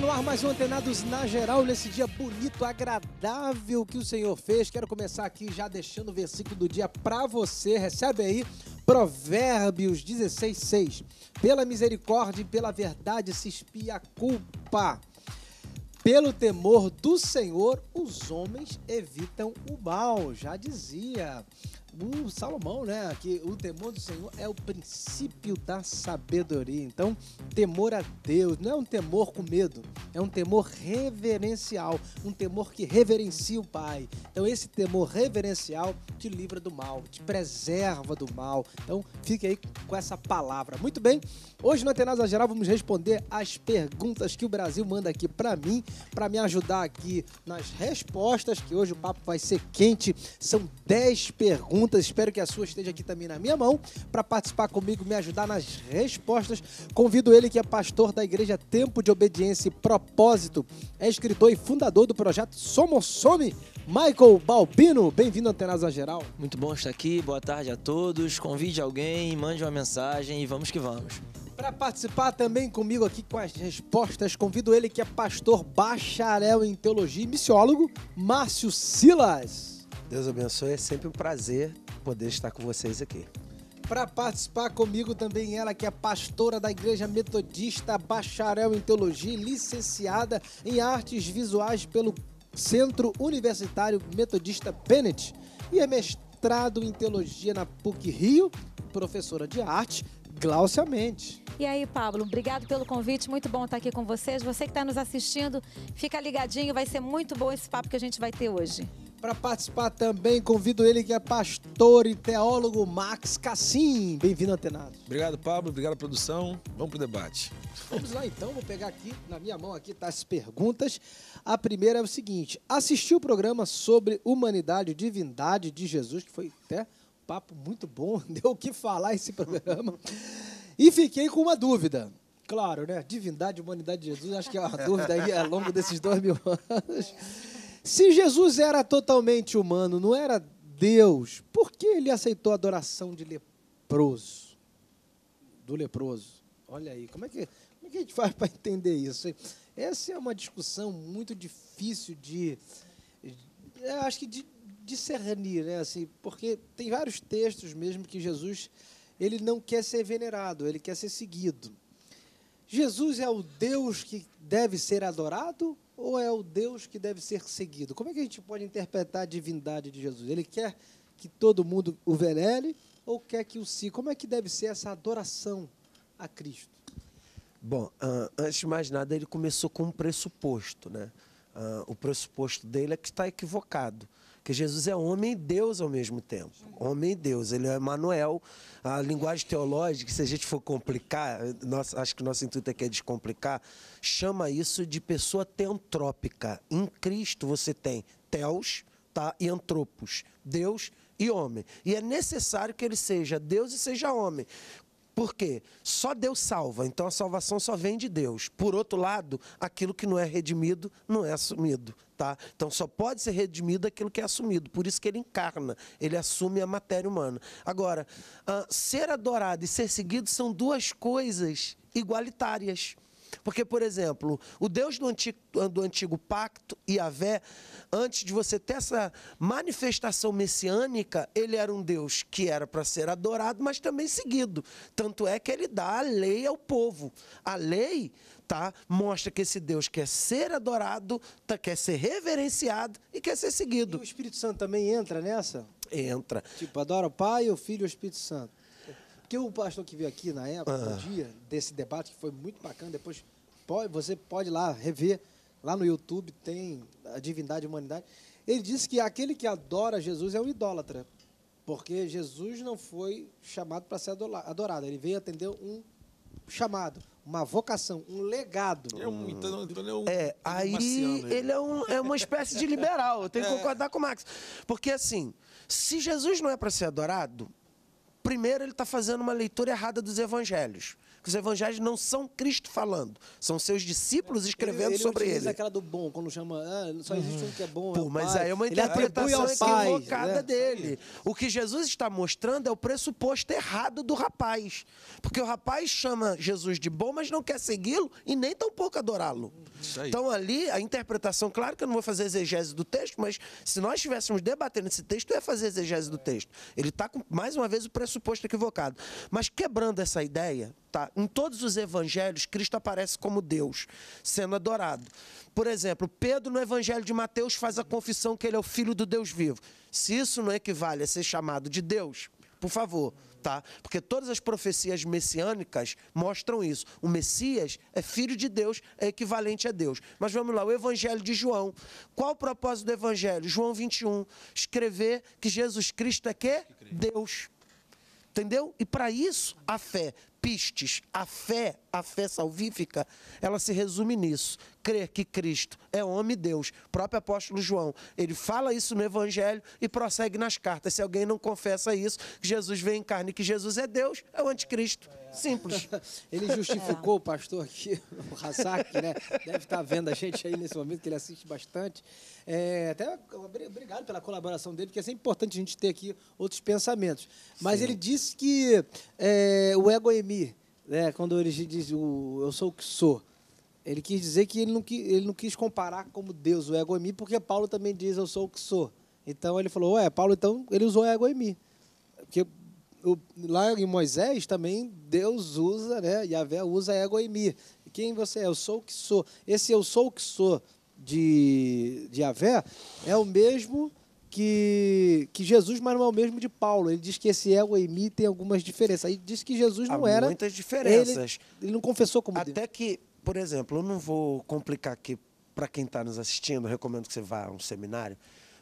Está no ar mais um Antenados na Geral, nesse dia bonito, agradável que o Senhor fez. Quero começar aqui já deixando o versículo do dia para você. Recebe aí Provérbios 16, 6. Pela misericórdia e pela verdade se espia a culpa. Pelo temor do Senhor, os homens evitam o mal. Já dizia o Salomão, né? Que o temor do Senhor é o princípio da sabedoria. Então, temor a Deus não é um temor com medo, é um temor reverencial, um temor que reverencia o Pai. Então, esse temor reverencial te livra do mal, te preserva do mal. Então, fique aí com essa palavra. Muito bem, hoje no Atenasa Geral vamos responder as perguntas que o Brasil manda aqui para mim, para me ajudar aqui nas respostas, que hoje o papo vai ser quente. São 10 perguntas perguntas. Espero que a sua esteja aqui também na minha mão para participar comigo, me ajudar nas respostas. Convido ele que é pastor da Igreja Tempo de Obediência e Propósito, é escritor e fundador do projeto Somos Some. Michael Balbino, bem-vindo ao Antenasa Geral. Muito bom estar aqui, boa tarde a todos. Convide alguém, mande uma mensagem e vamos que vamos. Para participar também comigo aqui com as respostas, convido ele que é pastor bacharel em teologia e missiólogo, Márcio Silas. Deus abençoe, é sempre um prazer poder estar com vocês aqui. Para participar comigo também ela que é pastora da Igreja Metodista, bacharel em teologia, licenciada em artes visuais pelo Centro Universitário Metodista Bennett e é mestrado em teologia na PUC Rio, professora de arte, Glaucia Mendes. E aí, Pablo, obrigado pelo convite, muito bom estar aqui com vocês. Você que está nos assistindo, fica ligadinho, vai ser muito bom esse papo que a gente vai ter hoje. Para participar também, convido ele que é pastor e teólogo Max Cassim. Bem-vindo, Antenado. Obrigado, Pablo. Obrigado, produção. Vamos para o debate. Vamos lá, então. Vou pegar aqui, na minha mão aqui, tá as perguntas. A primeira é o seguinte. Assisti o programa sobre humanidade e divindade de Jesus, que foi até um papo muito bom. Deu o que falar esse programa. E fiquei com uma dúvida. Claro, né? Divindade e humanidade de Jesus, acho que é uma dúvida aí ao longo desses dois mil anos. Se Jesus era totalmente humano, não era Deus, por que ele aceitou a adoração de leproso? Do leproso. Olha aí, como é que, como é que a gente faz para entender isso? Essa é uma discussão muito difícil de, acho que de discernir, né? Assim, porque tem vários textos mesmo que Jesus ele não quer ser venerado, ele quer ser seguido. Jesus é o Deus que deve ser adorado ou é o Deus que deve ser seguido? Como é que a gente pode interpretar a divindade de Jesus? Ele quer que todo mundo o venere ou quer que o siga? Como é que deve ser essa adoração a Cristo? Bom, uh, antes de mais nada, ele começou com um pressuposto, né? Uh, o pressuposto dele é que está equivocado que Jesus é homem e Deus ao mesmo tempo. Homem e Deus. Ele é Manuel. A linguagem teológica, se a gente for complicar, nossa, acho que o nosso intuito aqui é descomplicar, chama isso de pessoa teantrópica. Em Cristo você tem teos tá, e antropos, Deus e homem. E é necessário que ele seja Deus e seja homem. Por quê? Só Deus salva, então a salvação só vem de Deus. Por outro lado, aquilo que não é redimido não é assumido. Tá? Então só pode ser redimido aquilo que é assumido. Por isso que ele encarna, ele assume a matéria humana. Agora, uh, ser adorado e ser seguido são duas coisas igualitárias. Porque, por exemplo, o Deus do antigo, do antigo pacto, Yahvé, antes de você ter essa manifestação messiânica, ele era um Deus que era para ser adorado, mas também seguido. Tanto é que ele dá a lei ao povo. A lei tá, mostra que esse Deus quer ser adorado, tá, quer ser reverenciado e quer ser seguido. E o Espírito Santo também entra nessa? Entra. Tipo, adora o Pai, o Filho e o Espírito Santo. Porque o pastor que veio aqui na época, no dia desse debate, que foi muito bacana, depois pode, você pode lá rever, lá no YouTube tem a divindade e a humanidade. Ele disse que aquele que adora Jesus é um idólatra, porque Jesus não foi chamado para ser adorado, ele veio atender um chamado, uma vocação, um legado. É, um, então, então é, um, é aí marciano, ele é, um, é uma espécie de liberal, eu tenho que é. concordar com o Max. Porque assim, se Jesus não é para ser adorado, primeiro ele está fazendo uma leitura errada dos evangelhos. que os evangelhos não são Cristo falando, são seus discípulos escrevendo ele, sobre utiliza ele. aquela do bom, quando chama, ah, só existe um que é bom, é Pô, o mas pai. aí é uma Ele interpretação pai, equivocada né? dele. O que Jesus está mostrando é o pressuposto errado do rapaz. Porque o rapaz chama Jesus de bom, mas não quer segui-lo e nem tampouco adorá-lo. Então ali, a interpretação, claro que eu não vou fazer exegese do texto, mas se nós estivéssemos debatendo esse texto, eu ia fazer exegese do texto. Ele está com, mais uma vez, o pressuposto equivocado. Mas quebrando essa ideia, tá? em todos os evangelhos, Cristo aparece como Deus, sendo adorado. Por exemplo, Pedro, no evangelho de Mateus, faz a confissão que ele é o filho do Deus vivo. Se isso não equivale a ser chamado de Deus, por favor, tá? Porque todas as profecias messiânicas mostram isso. O Messias é filho de Deus, é equivalente a Deus. Mas vamos lá, o Evangelho de João. Qual o propósito do Evangelho? João 21. Escrever que Jesus Cristo é quê? Deus. Entendeu? E para isso, a fé, pistes, a fé, a fé salvífica, ela se resume nisso. Crer que Cristo é homem e Deus. O próprio apóstolo João, ele fala isso no Evangelho e prossegue nas cartas. Se alguém não confessa isso, que Jesus vem em carne, que Jesus é Deus, é o anticristo. Simples. Ele justificou o pastor aqui, o Razak, né? Deve estar vendo a gente aí nesse momento, que ele assiste bastante. É, até obri- obrigado pela colaboração dele, porque é sempre importante a gente ter aqui outros pensamentos. Mas ele disse que é, o né, quando ele diz o eu sou o que sou, ele quis dizer que ele não, qui- ele não quis comparar como Deus o egoemi, porque Paulo também diz eu sou o que sou. Então ele falou, ué, Paulo, então ele usou egoemi. Porque o- lá em Moisés também Deus usa, né? Yahvé usa egoemi. Quem você é? Eu sou o que sou. Esse eu sou o que sou de, de Yahvé é o mesmo que, que Jesus, mas não é o mesmo de Paulo. Ele diz que esse egoemi tem algumas diferenças. Aí diz que Jesus não Há era. muitas diferenças. Ele, ele não confessou como Deus. Até que, por exemplo, eu não vou complicar aqui para quem está nos assistindo, eu recomendo que você vá a um seminário,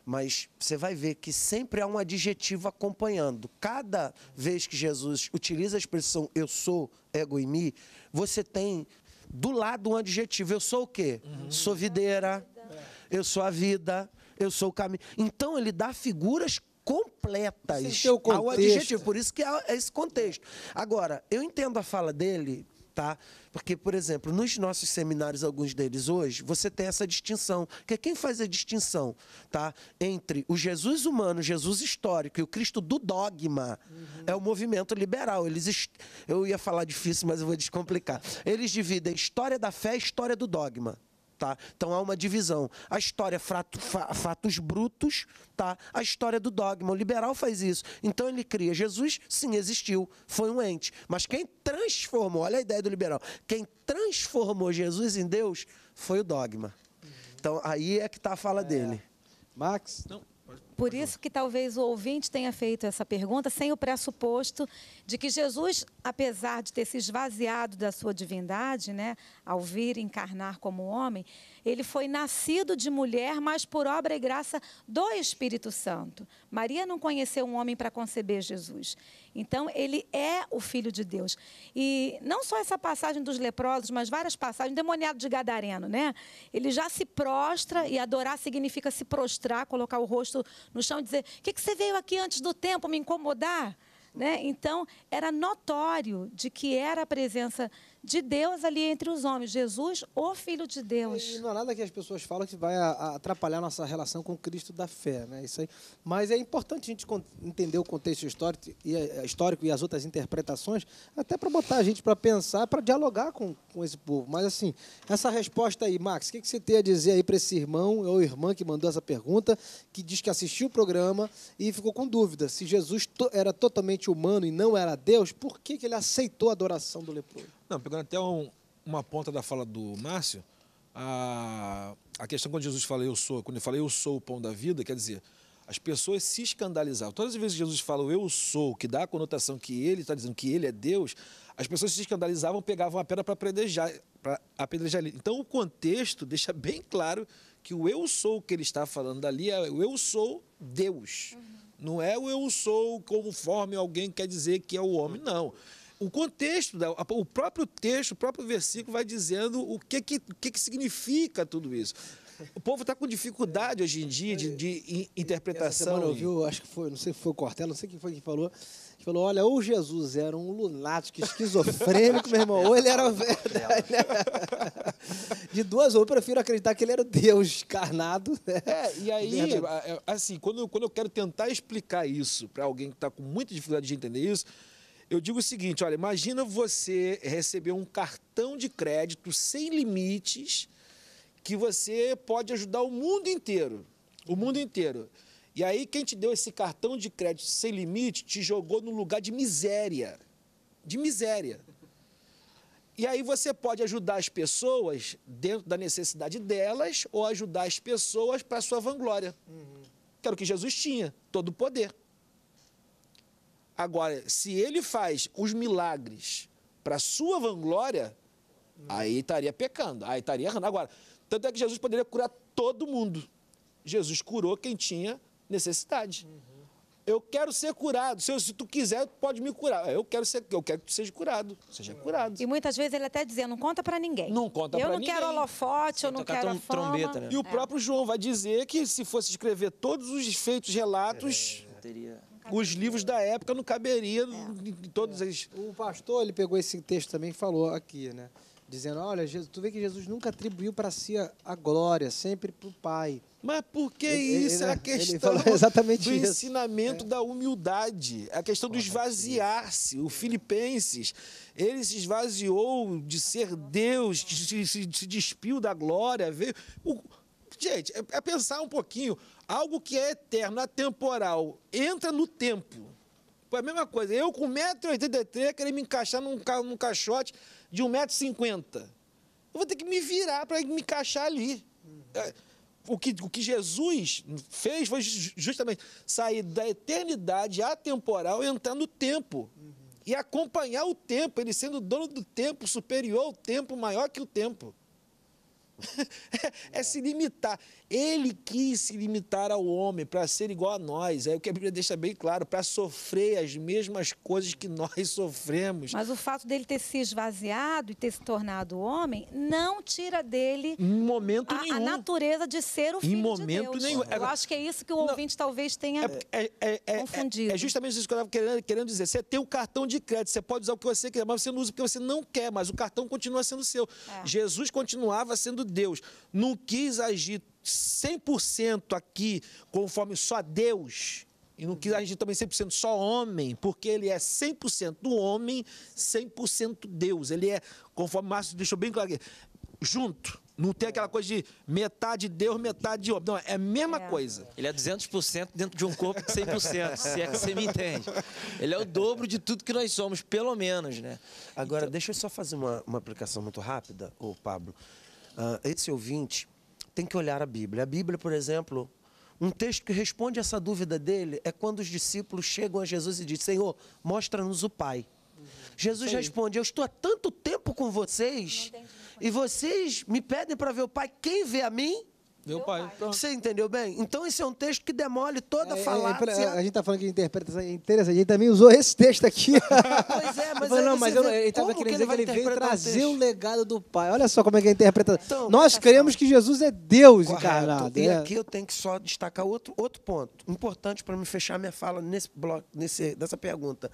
mas você vai ver que sempre há um adjetivo acompanhando. Cada vez que Jesus utiliza a expressão eu sou, ego em mim, você tem do lado um adjetivo. Eu sou o quê? Sou videira, eu sou a vida, eu sou o caminho. Então ele dá figuras completas ao adjetivo. Por isso que há esse contexto. Agora, eu entendo a fala dele, tá? Porque, por exemplo, nos nossos seminários, alguns deles hoje, você tem essa distinção. Que quem faz a distinção, tá? Entre o Jesus humano, o Jesus histórico e o Cristo do dogma é o movimento liberal. Eles, eu ia falar difícil, mas eu vou descomplicar. Eles dividem história da fé e história do dogma. Tá? Então há uma divisão. A história frato- fa- fatos brutos, tá? A história do dogma. O liberal faz isso. Então ele cria Jesus, sim, existiu, foi um ente. Mas quem transformou, olha a ideia do liberal, quem transformou Jesus em Deus foi o dogma. Então aí é que está a fala dele. Max? Não, Por isso que talvez o ouvinte tenha feito essa pergunta sem o pressuposto de que Jesus, apesar de ter se esvaziado da sua divindade, né, ao vir encarnar como homem, ele foi nascido de mulher, mas por obra e graça do Espírito Santo. Maria não conheceu um homem para conceber Jesus. Então, ele é o Filho de Deus. E não só essa passagem dos leprosos, mas várias passagens, demoniado de Gadareno, né? Ele já se prostra, e adorar significa se prostrar, colocar o rosto no chão e dizer: O que, que você veio aqui antes do tempo me incomodar? Né? Então, era notório de que era a presença de Deus ali entre os homens. Jesus, o Filho de E Deus. não há nada que as pessoas falam que vai atrapalhar nossa relação com Cristo da fé, né? Isso aí. Mas é importante a gente entender o contexto histórico e, eh, histórico e as outras interpretações, até para botar a gente para pensar, para dialogar com, com esse povo. Mas assim, essa resposta aí, Max, o que, que você tem a dizer aí para esse irmão ou irmã que mandou essa pergunta, que diz que assistiu o programa e ficou com dúvida se Jesus era totalmente humano e não era Deus, por que, que ele aceitou a adoração do leproso? Não, pegando até um- uma ponta da fala do Márcio, a, a questão quando Jesus fala eu sou, quando ele fala eu sou o pão da vida, quer dizer, as pessoas se escandalizavam. Todas as vezes que Jesus fala eu sou, que dá a conotação que ele está dizendo que ele é Deus, as pessoas se escandalizavam, pegavam a pedra para apedrejar, para apedrejar ele. Então o contexto deixa bem claro que o eu sou que ele está falando ali é o eu sou Deus. Não é o eu sou conforme alguém quer dizer que é o homem, não. O contexto, da- o próprio texto, o próprio versículo vai dizendo o que, que, o que, que significa tudo isso. O povo está com dificuldade hoje em dia de, de in- Essa interpretação. semana eu vi, acho que foi, não sei se foi o Cortella, não sei quem foi que falou, que falou: olha, ou Jesus era um lunático esquizofrênico, meu irmão, ou ele era verdade. De duas, ou eu prefiro acreditar que ele era Deus encarnado. Né? É, e aí, assim, quando, eu- quando eu quero tentar explicar isso para alguém que está com muita dificuldade de entender isso, eu digo o seguinte: olha, imagina você receber um cartão de crédito sem limites que você pode ajudar o mundo inteiro. O mundo inteiro. E aí, quem te deu esse cartão de crédito sem limite te jogou num lugar de miséria. De miséria. E aí você pode ajudar as pessoas dentro da necessidade delas ou ajudar as pessoas para sua vanglória. Que era o que Jesus tinha, todo o poder. Agora, se ele faz os milagres para a sua vanglória, aí estaria pecando, aí estaria errando. Agora, tanto é que Jesus poderia curar todo mundo. Jesus curou quem tinha necessidade. Eu quero ser curado. Se, eu- se tu quiser, pode me curar. Eu quero ser, eu quero que tu seja curado. Seja curado. E muitas vezes ele até dizia, não conta pra ninguém. Não conta eu pra não quero ninguém. holofote, eu não quero trom- fama. trombeta, né? E o próprio João vai dizer que se fosse escrever todos os feitos relatos, Teria... os livros da época não caberia em em todos as. O pastor, ele pegou esse texto também e falou aqui, né? Dizendo, olha, Jesus, tu vê que Jesus nunca atribuiu para si a, a glória, sempre para o Pai. Mas por que Ele- isso? ele- é a questão exatamente do isso. É. ensinamento da humildade, a questão do esvaziar-se. O Filipenses, ele se esvaziou de ser Deus, se, se- se despiu da glória. Veio, o- gente, é, é pensar um pouquinho. Algo que é eterno, atemporal, entra no tempo. Pô, é a mesma coisa. Eu com 1,83m querer me encaixar num, ca- num caixote de 1,50m. Eu vou ter que me virar para me encaixar ali. É, O que, o que Jesus fez foi ju- justamente sair da eternidade atemporal e entrar no tempo. E acompanhar o tempo, ele sendo dono do tempo, superior ao tempo, maior que o tempo. É se limitar. Ele quis se limitar ao homem para ser igual a nós. É o que a Bíblia deixa bem claro, para sofrer as mesmas coisas que nós sofremos. Mas o fato dele ter se esvaziado e ter se tornado homem não tira dele Em momento a, a nenhum. natureza de ser o Em filho momento de Deus. nenhum. Eu acho que é isso que o ouvinte talvez tenha... É, é- é- é- Confundido. é justamente isso que eu estava querendo, querendo dizer. Você tem um cartão de crédito, você pode usar o que você quiser, mas você não usa porque você não quer, mas o cartão continua sendo seu. É. Jesus continuava sendo Deus. Não quis agir 100% aqui conforme só Deus. E não quis agir também 100% só homem, porque ele é 100% do homem, 100% Deus. Ele é, conforme o Márcio deixou bem claro aqui, junto. Não tem aquela coisa de metade Deus, metade homem. Não, é a mesma É. coisa. Ele é 200% dentro de um corpo de 100%, se é que você me entende. Ele é o dobro de tudo que nós somos, pelo menos, né? Agora, deixa eu só fazer uma, uma aplicação muito rápida, ô Pablo. Ah, esse ouvinte tem que olhar a Bíblia. A Bíblia, por exemplo, um texto que responde essa dúvida dele é quando os discípulos chegam a Jesus e dizem: Senhor, mostra-nos o Pai. Jesus responde: Eu estou há tanto tempo com vocês e vocês me pedem para ver o Pai. Quem vê a mim? Meu pai. Pronto. Você entendeu bem? Então, esse é um texto que demole toda a É, é, falácia. a gente tá falando que interpretação é interessante. A gente também usou esse texto aqui. Pois é, mas aí não, mas eu ele estava como querendo que dizer que ele veio o trazer o legado do Pai. Olha só como é que é a interpretação. Então, Nós tá cremos que Jesus é Deus Correto. encarnado. E né? aqui eu tenho que só destacar outro, outro ponto importante para me fechar minha fala nesse bloco, nesse, dessa pergunta.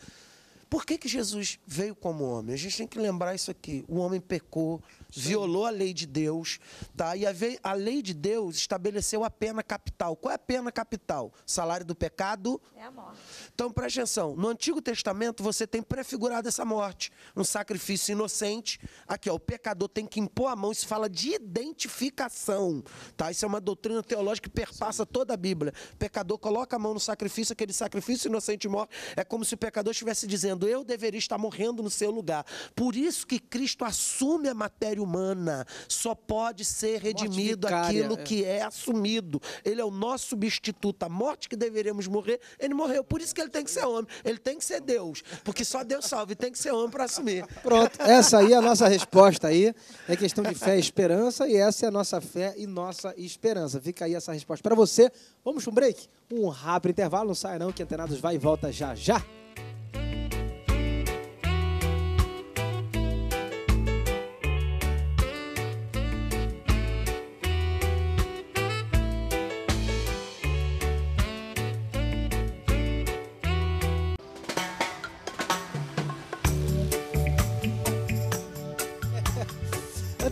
Por que, que Jesus veio como homem? A gente tem que lembrar isso aqui. O homem pecou, violou a lei de Deus, tá? E a, a lei de Deus estabeleceu a pena capital. Qual é a pena capital? Salário do pecado, É a morte. então, preste atenção. No Antigo Testamento, você tem prefigurado essa morte. Um sacrifício inocente. Aqui, ó, o pecador tem que impor a mão. Isso fala de identificação. Tá? Isso é uma doutrina teológica que perpassa toda a Bíblia. O pecador coloca a mão no sacrifício, aquele sacrifício inocente morre. É como se o pecador estivesse dizendo, eu deveria estar morrendo no seu lugar. Por isso que Cristo assume a matéria humana. Só pode ser redimido aquilo é. que é assumido. Ele é o nosso substituto. A morte que deveríamos morrer, ele morreu. Por isso que ele tem que ser homem. Ele tem que ser Deus. Porque só Deus salva e tem que ser homem para assumir. Pronto, essa aí é a nossa resposta aí. É questão de fé e esperança, e essa é a nossa fé e nossa esperança. Fica aí essa resposta para você. Vamos para um break? Um rápido intervalo, não sai não, que Antenados vai e volta já já.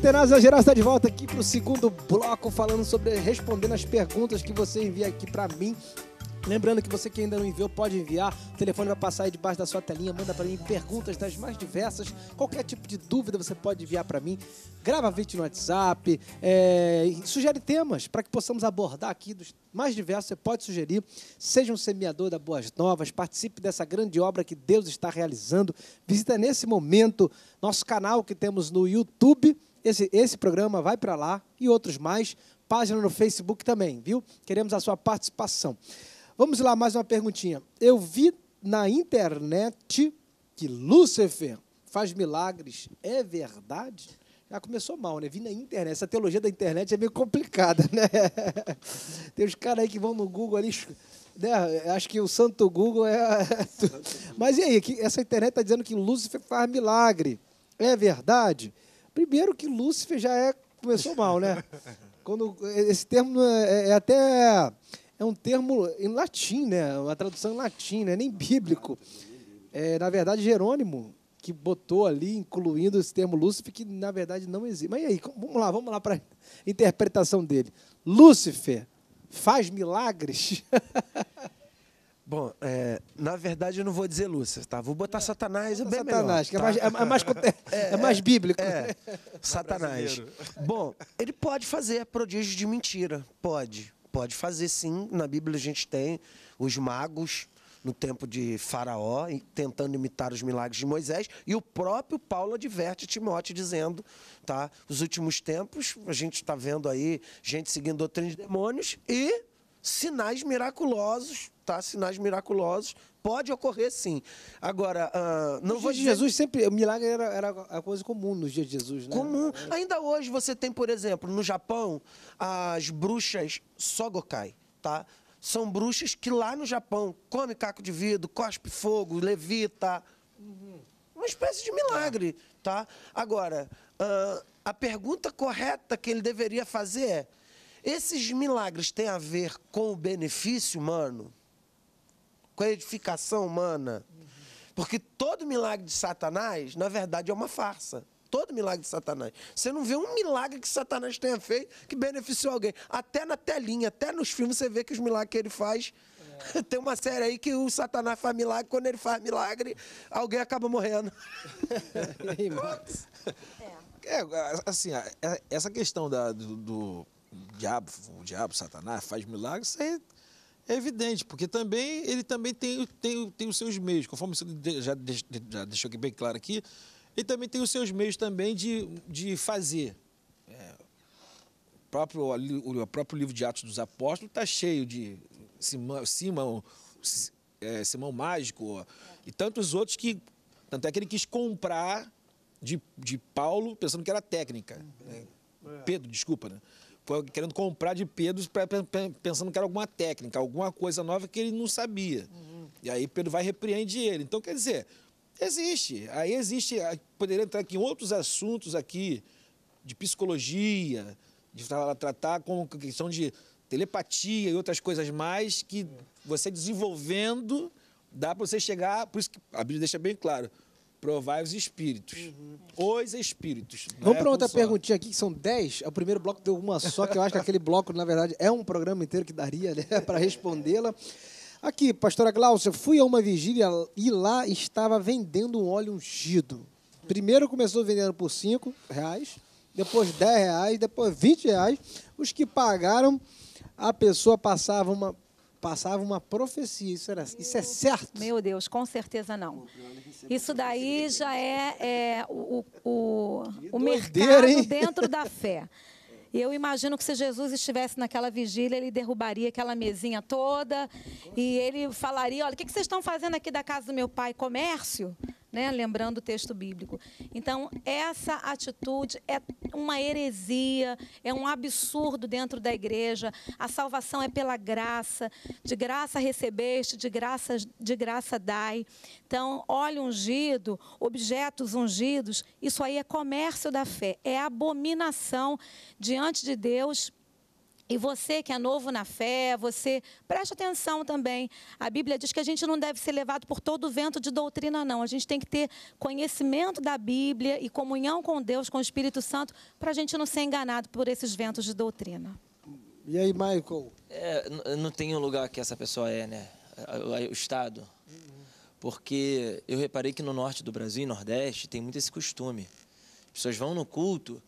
Tenaz Geral está de volta aqui para o segundo bloco, falando sobre, respondendo as perguntas que você envia aqui para mim. Lembrando que você que ainda não enviou pode enviar, o telefone vai passar aí debaixo da sua telinha, manda para mim perguntas das mais diversas, qualquer tipo de dúvida você pode enviar para mim, grava vídeo no WhatsApp, é, sugere temas para que possamos abordar aqui dos mais diversos, você pode sugerir, seja um semeador da Boas Novas, participe dessa grande obra que Deus está realizando, visita nesse momento nosso canal que temos no YouTube, esse, esse programa vai para lá e outros mais, página no Facebook também, viu? Queremos a sua participação. Vamos lá, mais uma perguntinha. Eu vi na internet que Lúcifer faz milagres. É verdade? Já começou mal, né? Vi na internet. Essa teologia da internet é meio complicada, né? Tem uns caras aí que vão no Google ali. Né? Acho que o santo Google é. Mas e aí? Essa internet está dizendo que Lúcifer faz milagre. É verdade? Primeiro que Lúcifer já é. Começou mal, né? Quando, esse termo é, é até é um termo em latim, né? Uma tradução em latim, né? nem bíblico. É, na verdade, Jerônimo que botou ali, incluindo esse termo Lúcifer, que na verdade não existe. Mas e aí, vamos lá, vamos lá para a interpretação dele. Lúcifer faz milagres? Bom, é, na verdade eu não vou dizer Lúcifer, tá? Vou botar Satanás, é bem Satanás, melhor, que é, mais, é, mais, é, mais bíblico. É, Satanás. Bom, ele pode fazer prodígios de mentira, pode. Pode fazer sim. Na Bíblia a gente tem os magos no tempo de Faraó, tentando imitar os milagres de Moisés, e o próprio Paulo adverte Timóteo dizendo, tá? Os últimos tempos, a gente está vendo aí gente seguindo doutrina de demônios e sinais miraculosos, tá? Sinais miraculosos pode ocorrer sim. Agora, uh, não vou dizer... Jesus sempre, o milagre era, era a coisa comum nos dias de Jesus, né? Comum. Ainda hoje você tem, por exemplo, no Japão, as bruxas Sogokai, tá? São bruxas que lá no Japão come caco de vidro, cospe fogo, levita. Uma espécie de milagre, tá? Agora, uh, a pergunta correta que ele deveria fazer é: esses milagres têm a ver com o benefício humano? Com a edificação humana? Porque todo milagre de Satanás, na verdade, é uma farsa. Todo milagre de Satanás. Você não vê um milagre que Satanás tenha feito que beneficiou alguém. Até na telinha, até nos filmes, você vê que os milagres que ele faz. É. Tem uma série aí que o Satanás faz milagre, quando ele faz milagre, alguém acaba morrendo. É. é assim, essa questão da, do, do diabo, o diabo, Satanás, faz milagres, isso é, é evidente, porque também ele também tem, tem, tem os seus meios, conforme você já, já deixou aqui bem claro aqui, ele também tem os seus meios também de, de fazer. É, o, próprio, o próprio livro de Atos dos Apóstolos está cheio de Simão, Simão, é, Simão Mágico e tantos outros que. Tanto é que ele quis comprar de, de Paulo pensando que era técnica. Né? Pedro, desculpa, né? Querendo comprar de Pedro pensando que era alguma técnica, alguma coisa nova que ele não sabia. Uhum. E aí Pedro vai repreende ele. Então, quer dizer, existe. Aí existe, poderia entrar aqui em outros assuntos aqui, de psicologia, de tratar com questão de telepatia e outras coisas mais que você desenvolvendo dá para você chegar, por isso que a Bíblia deixa bem claro, Provai os espíritos. Uhum. Os espíritos. Vamos para outra perguntinha aqui, que são 10. O primeiro bloco deu uma só, que eu acho que aquele bloco, na verdade, é um programa inteiro que daria né, para respondê-la. Aqui, pastora Glaucia, fui a uma vigília e lá estava vendendo um óleo ungido. Primeiro começou vendendo por 5 reais, depois 10 reais, depois 20 reais. Os que pagaram, a pessoa passava uma, passava uma profecia. Isso, era, isso é certo? Meu Deus, com certeza não. Isso daí já é, é o, o, o mercado hein? dentro da fé. Eu imagino que se Jesus estivesse naquela vigília, ele derrubaria aquela mesinha toda e ele falaria: Olha, o que vocês estão fazendo aqui da casa do meu pai? Comércio? Né? lembrando o texto bíblico. Então, essa atitude é uma heresia, é um absurdo dentro da igreja. A salvação é pela graça, de graça recebeste, de graça, de graça dai. Então, óleo ungido, objetos ungidos, isso aí é comércio da fé, é abominação diante de Deus E você que é novo na fé, você preste atenção também. A Bíblia diz que a gente não deve ser levado por todo o vento de doutrina, não. A gente tem que ter conhecimento da Bíblia e comunhão com Deus, com o Espírito Santo, para a gente não ser enganado por esses ventos de doutrina. E aí, Michael? É, não tem um lugar que essa pessoa é, né? O, o estado. Porque eu reparei que no norte do Brasil e nordeste tem muito esse costume. As pessoas vão no culto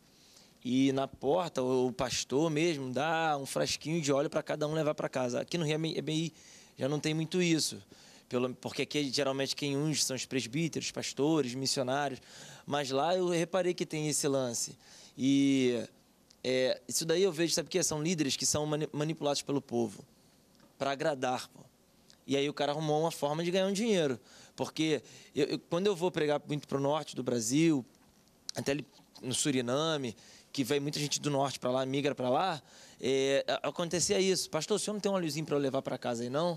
e na porta o pastor mesmo dá um frasquinho de óleo para cada um levar para casa. Aqui no Rio é meio, é já não tem muito isso. Pelo, porque aqui geralmente quem unge são os presbíteros, pastores, missionários. Mas lá eu reparei que tem esse lance. E é, isso daí eu vejo, sabe o que? São líderes que são mani- manipulados pelo povo para agradar. Pô. E aí o cara arrumou uma forma de ganhar um dinheiro. Porque eu- eu- quando eu vou pregar muito para o norte do Brasil, até no Suriname, que vem muita gente do norte para lá, migra para lá, é, acontecia isso. Pastor, o senhor não tem um óleozinho para eu levar para casa aí, não?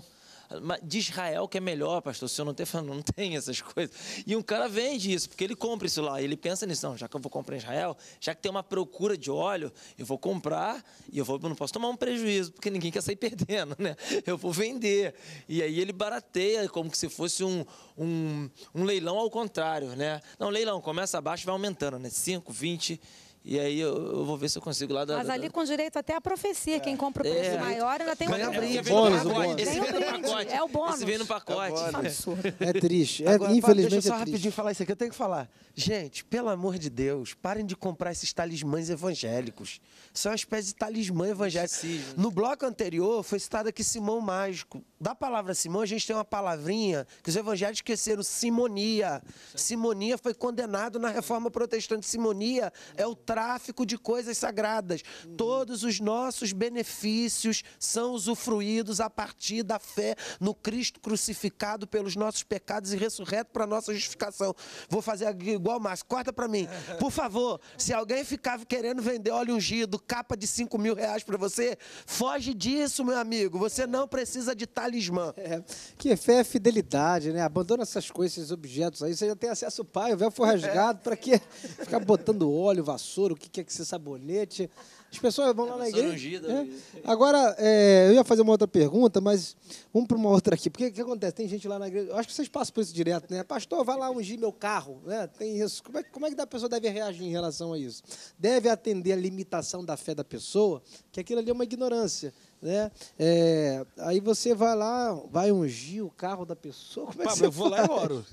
De Israel que é melhor, pastor. O senhor não tem, não tem essas coisas. E um cara vende isso, porque ele compra isso lá. Ele pensa nisso, não, já que eu vou comprar em Israel, já que tem uma procura de óleo, eu vou comprar e eu, vou, eu não posso tomar um prejuízo, porque ninguém quer sair perdendo, né? Eu vou vender. E aí ele barateia como que se fosse um, um, um leilão ao contrário, né? Não, leilão, começa abaixo e vai aumentando, né? 5, 20. E aí eu, eu vou ver se eu consigo lá da. Mas da- ali com direito até a profecia. Quem compra o preço É. maior ainda tem um Ganha brinde. brinde. Esse vem no Bônus. Esse vem no pacote. é o bônus. Esse vem no pacote. Absurdo. É triste. É, Agora, infelizmente deixa eu só é rapidinho triste. falar isso aqui. Eu tenho que falar. Gente, pelo amor de Deus, parem de comprar esses talismãs evangélicos. São uma espécie de talismã evangélico. No bloco anterior foi citado aqui Simão Mágico. Da palavra Simão, a gente tem uma palavrinha que os evangélicos esqueceram, simonia. Simonia foi condenado na reforma protestante. Simonia é o tráfico de coisas sagradas. Todos os nossos benefícios são usufruídos a partir da fé no Cristo crucificado pelos nossos pecados e ressurreto para nossa justificação. Vou fazer igual Márcio. Corta para mim. Por favor, se alguém ficar querendo vender óleo ungido, capa de 5 mil reais para você, foge disso, meu amigo. Você não precisa de talismã. É, que fé é fidelidade, né? Abandona essas coisas, esses objetos aí. Você já tem acesso ao pai, o véu foi rasgado. Pra quê? Ficar botando óleo, vassoura, o que quer que ser sabonete. As pessoas vão lá na vassoura igreja. ungida, é. eu- Agora, é, eu ia fazer uma outra pergunta, mas vamos para uma outra aqui. Porque o que acontece? Tem gente lá na igreja. Eu acho que vocês passam por isso direto, né? Pastor, vai lá ungir meu carro. Né? Tem isso. Como é, como é que a pessoa deve reagir em relação a isso? Deve atender a limitação da fé da pessoa, que aquilo ali é uma ignorância. Né? É, aí você vai lá, vai ungir o carro da pessoa. Como é que Pablo, você eu vou lá e faz? oro.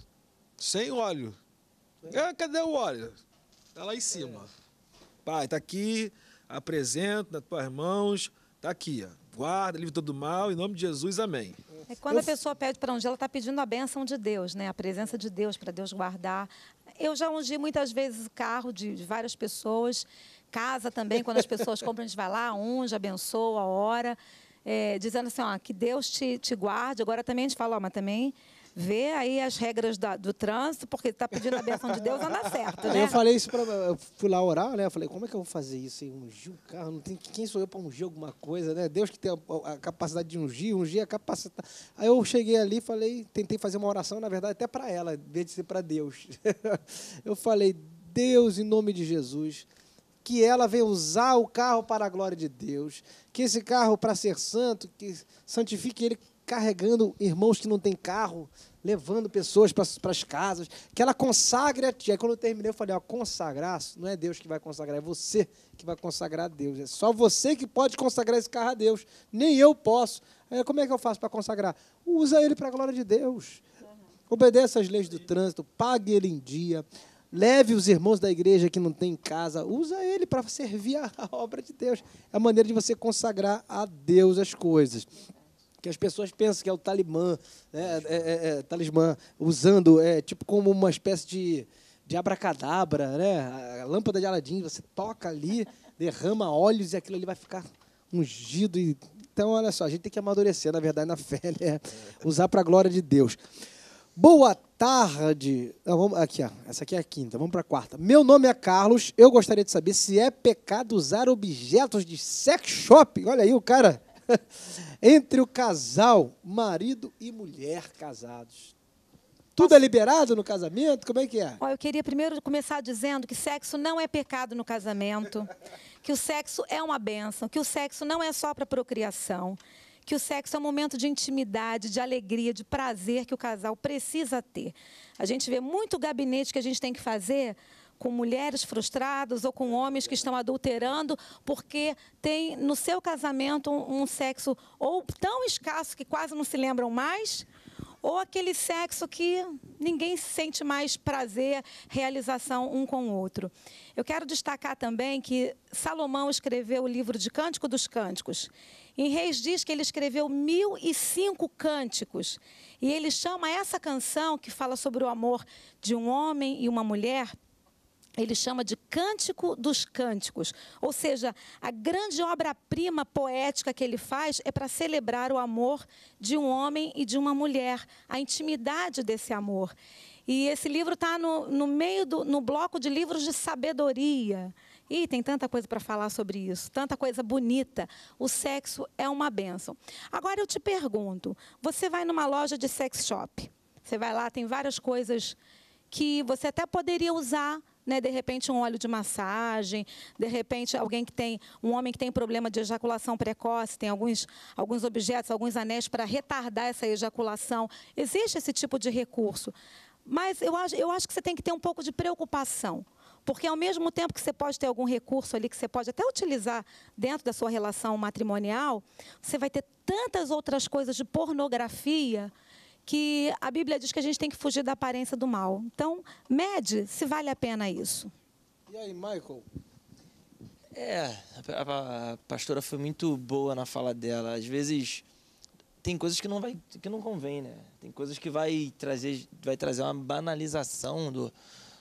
Sem óleo. É, cadê o óleo? Tá lá em cima. Pai, tá aqui, apresento nas tuas mãos. Tá aqui, ó. Guarda, livre todo mal, em nome de Jesus, amém. É quando a pessoa pede para ungir, ela está pedindo a bênção de Deus, né? A presença de Deus para Deus guardar. Eu já ungi muitas vezes carro de, de várias pessoas, casa também, quando as pessoas compram, a gente vai lá, unge, abençoa, ora, é, dizendo assim, ó, que Deus te, te guarde. Agora também a gente fala, ó, mas também vê aí as regras da- do trânsito, porque está pedindo a bênção de Deus, anda certo, né? Eu falei isso para eu fui lá orar, né? Eu falei, como é que eu vou fazer isso? Hein? Ungir o carro? Não tem quem sou eu para ungir alguma coisa, né? Deus que tem a, a capacidade de ungir, ungir é capacitar. Aí eu cheguei ali, falei, tentei fazer uma oração, na verdade, até para ela, em vez de ser para Deus. eu falei, Deus, em nome de Jesus, que ela venha usar o carro para a glória de Deus, que esse carro para ser santo, que santifique ele carregando irmãos que não têm carro, levando pessoas para as casas, que ela consagre a ti. Aí quando eu terminei, eu falei, ó, consagrar, não é Deus que vai consagrar, é você que vai consagrar a Deus. É só você que pode consagrar esse carro a Deus. Nem eu posso. Aí, como é que eu faço para consagrar? Usa ele para a glória de Deus. Obedeça às leis do trânsito, pague ele em dia. Leve os irmãos da igreja que não tem em casa, usa ele para servir a, a obra de Deus. É a maneira de você consagrar a Deus as coisas. Que as pessoas pensam que é o talimã, né, é, é, é, talismã, usando é, tipo como uma espécie de, de abracadabra, né? A lâmpada de Aladim, você toca ali, derrama óleos e aquilo ali vai ficar ungido. E... Então, olha só, a gente tem que amadurecer, na verdade, na fé, né? Usar para a glória de Deus. Boa tarde. Não, vamos, aqui, ó. Essa aqui é a quinta. Vamos para a quarta. Meu nome é Carlos. Eu gostaria de saber se é pecado usar objetos de sex shop. Olha aí o cara. Entre o casal, marido e mulher casados. Tudo é liberado no casamento? Como é que é? Ó, eu queria primeiro começar dizendo que sexo não é pecado no casamento, que o sexo é uma benção, que o sexo não é só para procriação, que o sexo é um momento de intimidade, de alegria, de prazer que o casal precisa ter. A gente vê muito gabinete que a gente tem que fazer com mulheres frustradas ou com homens que estão adulterando porque tem no seu casamento um, um sexo ou tão escasso que quase não se lembram mais, ou aquele sexo que ninguém sente mais prazer, realização um com o outro. Eu quero destacar também que Salomão escreveu o livro de Cântico dos Cânticos. Em Reis diz que ele escreveu mil e cinco cânticos. E ele chama essa canção, que fala sobre o amor de um homem e uma mulher, ele chama de Cântico dos Cânticos. Ou seja, a grande obra-prima poética que ele faz é para celebrar o amor de um homem e de uma mulher, a intimidade desse amor. E esse livro está no, no meio do no bloco de livros de sabedoria. E tem tanta coisa para falar sobre isso, tanta coisa bonita. O sexo é uma benção. Agora eu te pergunto: você vai numa loja de sex shop, você vai lá, tem várias coisas que você até poderia usar né, de repente um óleo de massagem, de repente alguém que tem, um homem que tem problema de ejaculação precoce, tem alguns, alguns objetos, alguns anéis para retardar essa ejaculação. Existe esse tipo de recurso. Mas eu acho, eu acho que você tem que ter um pouco de preocupação. Porque ao mesmo tempo que você pode ter algum recurso ali que você pode até utilizar dentro da sua relação matrimonial, você vai ter tantas outras coisas de pornografia que a Bíblia diz que a gente tem que fugir da aparência do mal. Então, mede se vale a pena isso. E aí, Michael? É, a, a pastora foi muito boa na fala dela. Às vezes tem coisas que não vai que não convém, né? Tem coisas que vai trazer vai trazer uma banalização do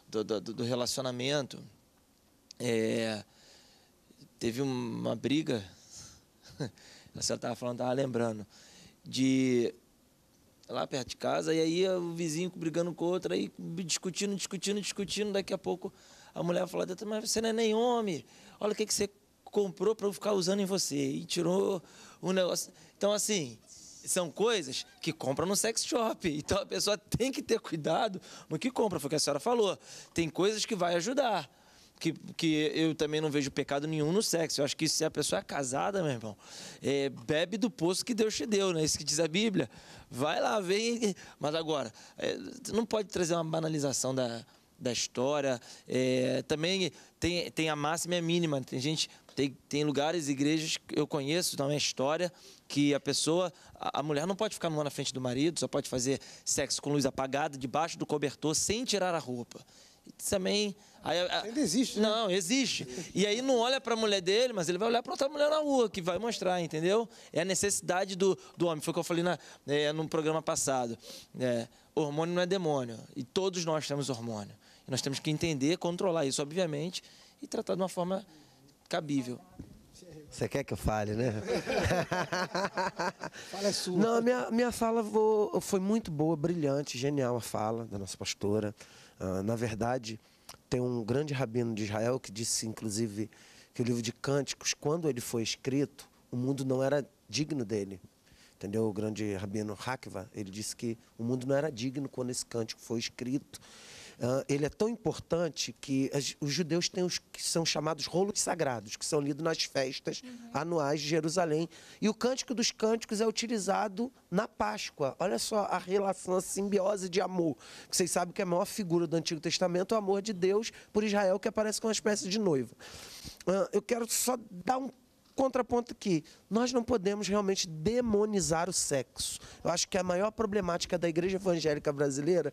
do, do, do relacionamento. É, teve uma briga, a senhora estava falando, estava lembrando, de lá perto de casa, e aí o vizinho brigando com o outro, aí discutindo, discutindo, discutindo, daqui a pouco a mulher falou, mas você não é nem homem, olha o que, que você comprou para eu ficar usando em você, e tirou um negócio. Então, assim, são coisas que compra no sex shop. Então a pessoa tem que ter cuidado no que compra, foi o que a senhora falou. Tem coisas que vai ajudar que, que eu também não vejo pecado nenhum no sexo. Eu acho que se a pessoa é casada, meu irmão, é, bebe do poço que Deus te deu, né? Isso que diz a Bíblia. Vai lá, vem. Mas agora, é, não pode trazer uma banalização da, da história. É, também tem, tem a máxima e a mínima. Tem gente, tem, tem lugares, igrejas que eu conheço, também é história, que a pessoa, a, a mulher não pode ficar numa na frente do marido, só pode fazer sexo com luz apagada, debaixo do cobertor, sem tirar a roupa. Também Aí, Ainda existe, né? Não, existe. E aí não olha para a mulher dele, mas ele vai olhar para outra mulher na rua, que vai mostrar, entendeu? É a necessidade do, do homem. Foi o que eu falei na, é, no programa passado. É, hormônio não é demônio. E todos nós temos hormônio. E nós temos que entender, controlar isso, obviamente, e tratar de uma forma cabível. Você quer que eu fale, né? fala é sua. Não, minha, minha fala foi muito boa, brilhante, genial a fala da nossa pastora. Uh, na verdade, tem um grande rabino de Israel que disse, inclusive, que o livro de Cânticos, quando ele foi escrito, o mundo não era digno dele. Entendeu? O grande rabino Hakva, ele disse que o mundo não era digno quando esse cântico foi escrito. Uh, ele é tão importante que os judeus têm os que são chamados rolos sagrados, que são lidos nas festas uhum. anuais de Jerusalém. E o Cântico dos Cânticos é utilizado na Páscoa. Olha só a relação, a simbiose de amor. Vocês sabem que é a maior figura do Antigo Testamento é o amor de Deus por Israel, que aparece com uma espécie de noiva. Uh, eu quero só dar um contraponto aqui. Nós não podemos realmente demonizar o sexo. Eu acho que a maior problemática da igreja evangélica brasileira,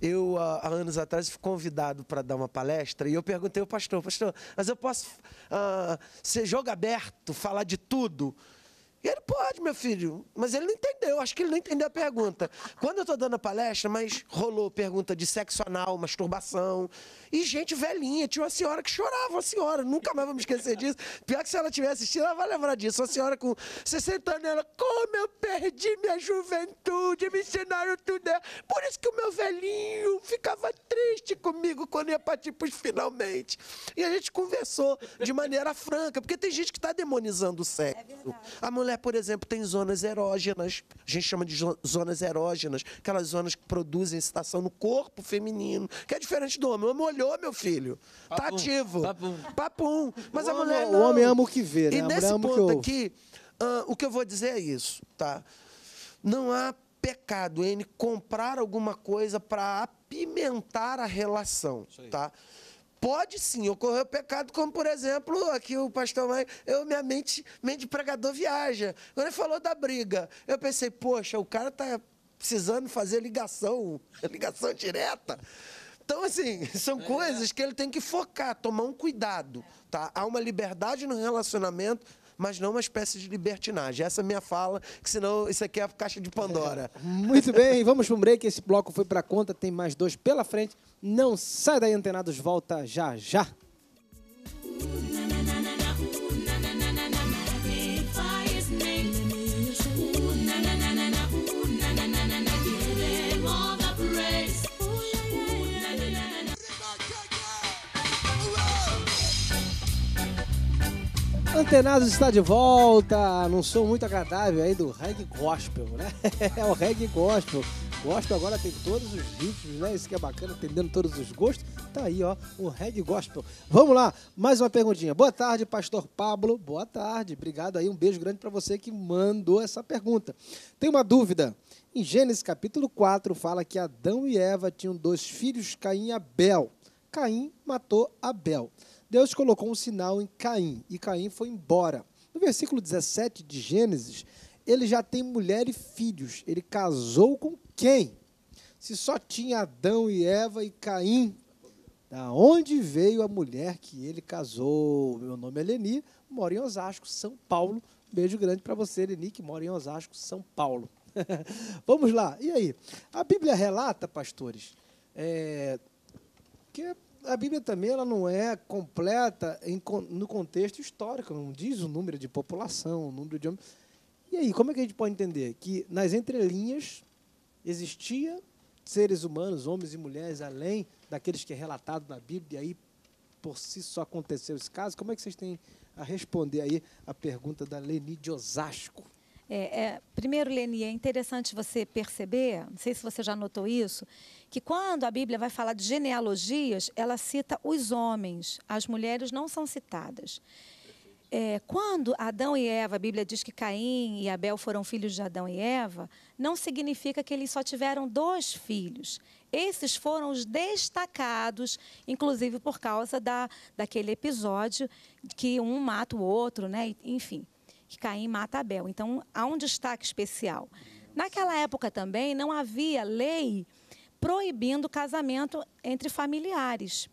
eu há anos atrás fui convidado para dar uma palestra e eu perguntei ao pastor, pastor, mas eu posso uh, ser jogo aberto, falar de tudo? E ele pode, meu filho, mas ele não entendeu, acho que ele não entendeu a pergunta. Quando eu estou dando a palestra, mas rolou pergunta de sexo anal, masturbação, e gente velhinha, tinha uma senhora que chorava, uma senhora, nunca mais vou me esquecer disso. Pior que se ela tiver assistindo, ela vai lembrar disso. Uma senhora com 60 anos, ela, como eu perdi minha juventude, me ensinaram tudo. Por isso que o meu velhinho ficava triste comigo quando ia partir para os finalmente. E a gente conversou de maneira franca, porque tem gente que está demonizando o sexo. É a mulher mulher, por exemplo, tem zonas erógenas, a gente chama de zonas erógenas, aquelas zonas que produzem excitação no corpo feminino, que é diferente do homem. O homem olhou, meu filho, tá Papum. ativo. Papum. Papum. Mas O a mulher homem- não. o homem ama o que vê, né? E nesse ponto aqui, ah, o que eu vou dizer é isso, tá? Não há pecado em comprar alguma coisa para apimentar a relação, tá? Pode sim ocorrer o pecado, como por exemplo, aqui o pastor Mãe, eu, minha mente, mente de pregador viaja. Quando ele falou da briga, eu pensei, poxa, o cara tá precisando fazer ligação, ligação direta. Então, assim, são coisas que ele tem que focar, tomar um cuidado, tá? Há uma liberdade no relacionamento, mas não uma espécie de libertinagem. Essa é a minha fala, que senão isso aqui é a caixa de Pandora. Muito bem, vamos para um break. Esse bloco foi para conta, tem mais dois pela frente. Não sai daí, antenados, volta já já. Antenados está de volta num som muito agradável aí do reggae gospel, né? É o reggae gospel. Gospel agora tem todos os ritmos, né? Isso que é bacana, atendendo todos os gostos. Tá aí, ó, o reggae gospel. Vamos lá, mais uma perguntinha. Boa tarde, pastor Pablo. Boa tarde. Obrigado aí, um beijo grande para você que mandou essa pergunta. Tem uma dúvida. Em Gênesis capítulo 4 fala que Adão e Eva tinham dois filhos, Caim e Abel. Caim matou Abel. Deus colocou um sinal em Caim e Caim foi embora. No versículo 17 de Gênesis, ele já tem mulher e filhos. Ele casou com quem? Se só tinha Adão e Eva e Caim, da onde veio a mulher que ele casou? Meu nome é Leni, moro em Osasco, São Paulo. Beijo grande para você, Leni, que mora em Osasco, São Paulo. Vamos lá. E aí? A Bíblia relata, pastores, é, que a Bíblia também ela não é completa em no contexto histórico, não diz o número de população, o número de homens. E aí, como é que a gente pode entender que nas entrelinhas existia seres humanos, homens e mulheres, além daqueles que é relatado na Bíblia, e aí por si só aconteceu esse caso? Como é que vocês têm a responder aí a pergunta da Leni de Osasco? É, é, primeiro, Leni, é interessante você perceber, não sei se você já notou isso, que quando a Bíblia vai falar de genealogias, ela cita os homens, as mulheres não são citadas. É, quando Adão e Eva, a Bíblia diz que Caim e Abel foram filhos de Adão e Eva, não significa que eles só tiveram dois filhos. Esses foram os destacados, inclusive por causa da, daquele episódio que um mata o outro, né? enfim que Caim mata Abel. Então, há um destaque especial. Naquela época também não havia lei proibindo casamento entre familiares.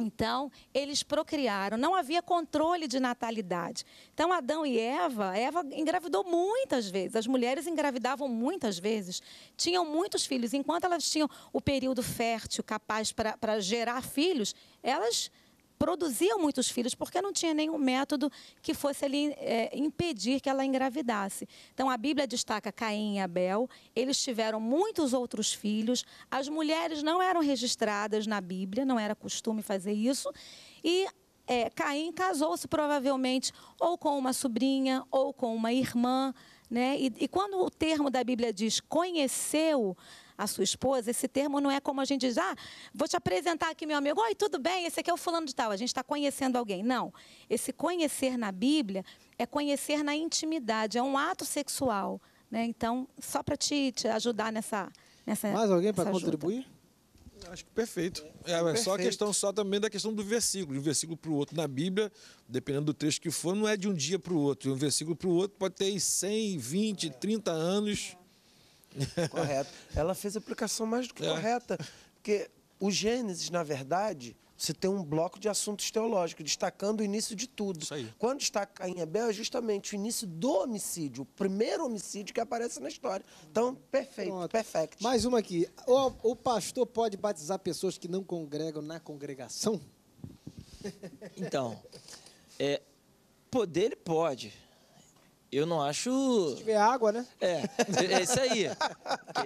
Então, eles procriaram, não havia controle de natalidade. Então, Adão e Eva, Eva engravidou muitas vezes, as mulheres engravidavam muitas vezes, tinham muitos filhos. Enquanto elas tinham o período fértil capaz para gerar filhos, elas produziam muitos filhos porque não tinha nenhum método que fosse ali é, impedir que ela engravidasse. Então a Bíblia destaca Caim e Abel, eles tiveram muitos outros filhos, as mulheres não eram registradas na Bíblia, não era costume fazer isso, e é, Caim casou-se provavelmente ou com uma sobrinha ou com uma irmã, né? E, e quando o termo da Bíblia diz conheceu a sua esposa, esse termo não é como a gente diz, ah, vou te apresentar aqui meu amigo, oi, tudo bem, esse aqui é o fulano de tal, a gente está conhecendo alguém. Não, esse conhecer na Bíblia é conhecer na intimidade, é um ato sexual. Né? Então, só para te, te ajudar nessa, nessa Mais alguém para contribuir? Acho que perfeito. É, mas só a Perfeito. questão só também da questão do versículo. De um versículo para o outro na Bíblia, dependendo do trecho que for, não é de um dia para o outro. De um versículo para o outro pode ter 100, 20, 30 anos. Correto. Ela fez a aplicação mais do que É. correta. Porque o Gênesis, na verdade, você tem um bloco de assuntos teológicos, destacando o início de tudo. Isso aí. Quando destaca em Abel, é justamente o início do homicídio, o primeiro homicídio que aparece na história. Então, perfeito, Pronto. perfeito. Mais uma aqui. O, o pastor pode batizar pessoas que não congregam na congregação? Então, é, poder ele pode. Eu não acho. Se tiver água, né? É, é isso aí.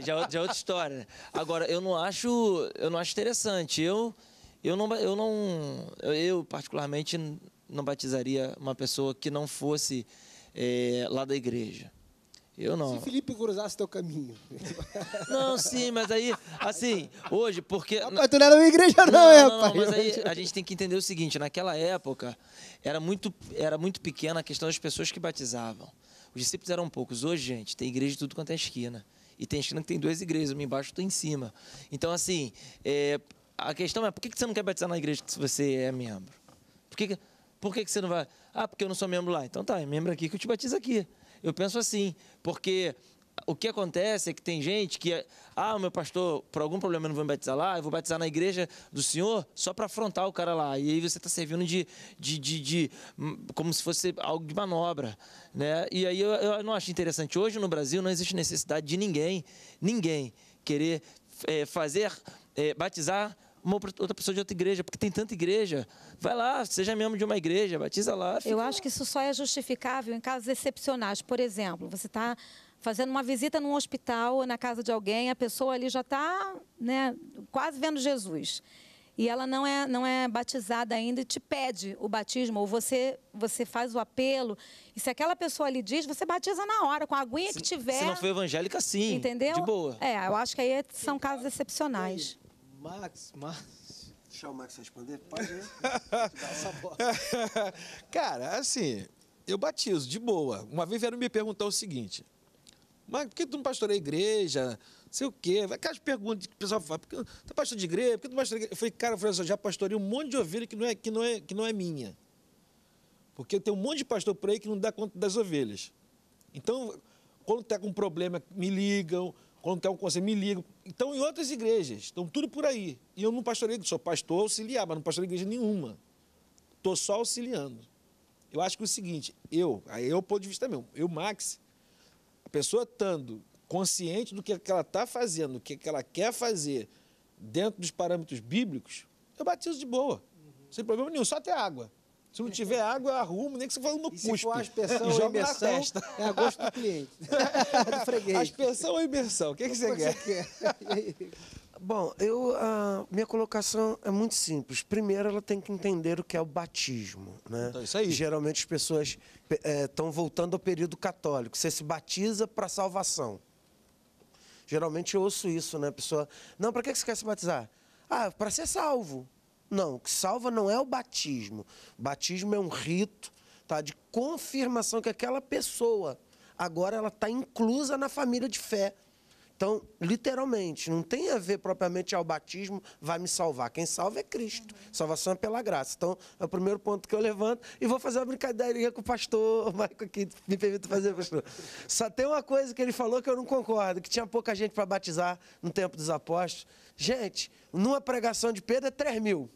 Já, já é outra história. né? Agora, eu não acho, eu não acho interessante. Eu, eu não, eu não, eu particularmente não batizaria uma pessoa que não fosse é, lá da igreja. Eu não. Se Felipe cruzasse teu caminho. Não, sim, mas aí, assim, hoje, porque. Rapaz, tu não era uma igreja, não, Não, é, não, não, rapaz. mas aí a gente tem que entender o seguinte: naquela época era muito, era muito pequena a questão das pessoas que batizavam. Os discípulos eram poucos. Hoje, gente, tem igreja de tudo quanto é esquina. E tem esquina que tem duas igrejas, uma embaixo e outra em cima. Então, assim, é, a questão é: por que você não quer batizar na igreja que você é membro? Por que, por que, que você não vai? Ah, porque eu não sou membro lá. Então tá, é membro aqui que eu te batizo aqui. Eu penso assim, porque o que acontece é que tem gente que, ah, o meu pastor, por algum problema eu não vou me batizar lá, eu vou batizar na igreja do senhor só para afrontar o cara lá. E aí você está servindo de, de, de, de- hum, como se fosse algo de manobra, né? E aí eu, eu não acho interessante. Hoje no Brasil não existe necessidade de ninguém, ninguém querer eh, fazer, eh, batizar uma outra pessoa de outra igreja, porque tem tanta igreja. Vai lá, seja membro de uma igreja, batiza lá. Eu acho que isso só é justificável em casos excepcionais. Por exemplo, você está fazendo uma visita num hospital ou na casa de alguém, a pessoa ali já está né, quase vendo Jesus. E ela não é, não é batizada ainda e te pede o batismo, ou você, você faz o apelo. E se aquela pessoa ali diz, você batiza na hora, com a aguinha que tiver. Se não for evangélica, sim. entendeu? De boa. É, eu acho que aí é- são casos excepcionais. Max, Max. Deixa o Max responder. Pode ir. Bola. Cara, assim, eu batizo, de boa. Uma vez vieram me perguntar o seguinte: Mas por que tu não pastoreia a igreja? Sei o quê. Aquelas perguntas que o pessoal fala: por que tu é pastor de igreja? Por que tu não pastoreia igreja? Eu falei, cara, eu falei assim, eu já pastorei um monte de ovelha que não, é, que, não é, que não é minha. Porque tem um monte de pastor por aí que não dá conta das ovelhas. Então, quando está com problema, me ligam. Quando quer um conselho, me ligam. Então, em outras igrejas, estão tudo por aí. E eu não pastorei, sou pastor auxiliar, mas não pastorei igreja nenhuma. Estou só auxiliando. Eu acho que é o seguinte, eu, aí é o ponto de vista meu, eu, Max, a pessoa estando consciente do que, que ela está fazendo, do que, que ela quer fazer dentro dos parâmetros bíblicos, eu batizo de boa. Sem problema nenhum, só ter água. Se não tiver água, eu arrumo, nem que você fale no E se cuspe. for aspersão ou imersão, é a gosto do cliente. do freguês. Aspersão ou imersão? O que, você é quer? que você quer? E aí? Bom, eu, a minha colocação é muito simples. Primeiro, ela tem que entender o que é o batismo. Né? Então, isso aí. Geralmente as pessoas estão voltando ao período católico. Você se batiza para salvação. Geralmente eu ouço isso, né? A pessoa, não, para que você quer se batizar? Ah, para ser salvo. Não, o que salva não é o batismo. O batismo é um rito tá, de confirmação que aquela pessoa agora ela está inclusa na família de fé. Então, literalmente, não tem a ver propriamente ao batismo vai me salvar. Quem salva é Cristo. Salvação é pela graça. Então, é o primeiro ponto que eu levanto e vou fazer uma brincadeirinha com o pastor Maico aqui. Me permita fazer, pastor. Só tem uma coisa que ele falou que eu não concordo, que tinha pouca gente para batizar no tempo dos apóstolos. Gente, numa pregação de Pedro é 3 mil.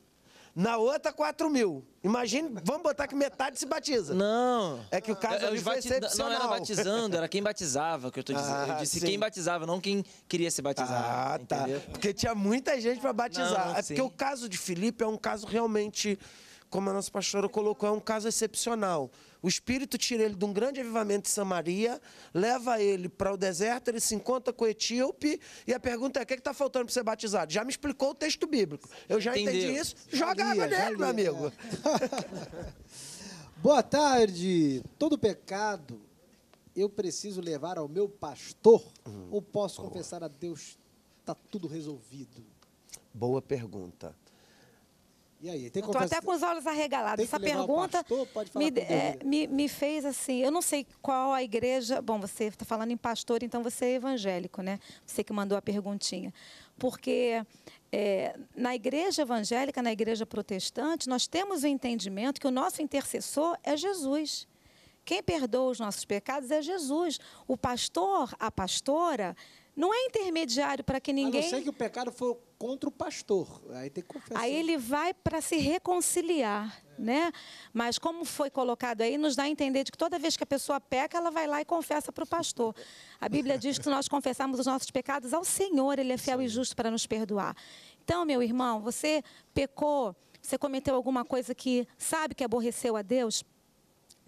Na outra, 4 mil. Imagine, vamos botar que metade se batiza. Não. É que o caso É, ali os foi bati- Não excepcional. era batizando, era quem batizava, que eu tô dizendo. Ah, eu disse sim. quem batizava, não quem queria se batizar. Ah, tá. entendeu? Porque tinha muita gente para batizar. Não, é porque sim. o caso de Filipe é um caso realmente, como a nossa pastora colocou, é um caso excepcional. O Espírito tira ele de um grande avivamento de Samaria, leva ele para o deserto, ele se encontra com o etíope, e a pergunta é: o que está faltando para ser batizado? Já me explicou o texto bíblico. Eu já Entendeu. entendi isso. Joga água nele, meu amigo. Boa tarde. Todo pecado eu preciso levar ao meu pastor Hum, ou posso confessar a Deus está tudo resolvido? Boa pergunta. E aí, tem Estou até com os olhos arregalados. Essa pergunta pastor? Me, é, me, me fez assim. Eu não sei qual a igreja. Bom, você está falando em pastor, então você é evangélico, né? Você que mandou a perguntinha. Porque é, na igreja evangélica, na igreja protestante, nós temos o entendimento que o nosso intercessor é Jesus. Quem perdoa os nossos pecados é Jesus. O pastor, a pastora, não é intermediário para que A ninguém. não ser que o pecado for contra o pastor. Aí tem que confessar. Aí ele vai para se reconciliar, né? Mas como foi colocado aí, nos dá a entender de que toda vez que a pessoa peca, ela vai lá e confessa para o pastor. A Bíblia diz que se nós confessarmos os nossos pecados ao Senhor, Ele é fiel e justo para nos perdoar. Então, meu irmão, você pecou, você cometeu alguma coisa que sabe que aborreceu a Deus?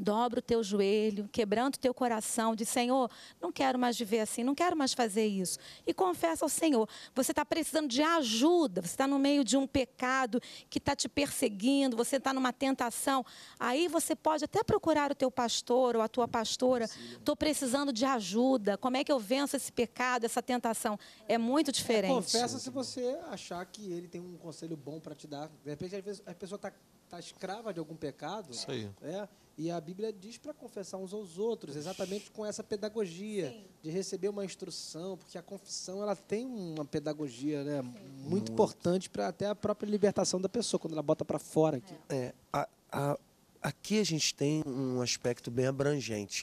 Dobra o teu joelho, quebrando o teu coração, diz: Senhor, não quero mais viver assim, não quero mais fazer isso. E confessa ao Senhor. Você está precisando de ajuda, você está no meio de um pecado que está te perseguindo, você está numa tentação. Aí você pode até procurar o teu pastor ou a tua pastora. Estou precisando de ajuda. Como é que eu venço esse pecado, essa tentação? É muito diferente. É, confessa se você achar que ele tem um conselho bom para te dar. De repente, às vezes, a pessoa está tá escrava de algum pecado. Isso aí. É, e a Bíblia diz para confessar uns aos outros, exatamente com essa pedagogia Sim. de receber uma instrução, porque a confissão ela tem uma pedagogia né, muito, muito, importante para até a própria libertação da pessoa quando ela bota para fora aqui. É, a, a, aqui a gente tem um aspecto bem abrangente.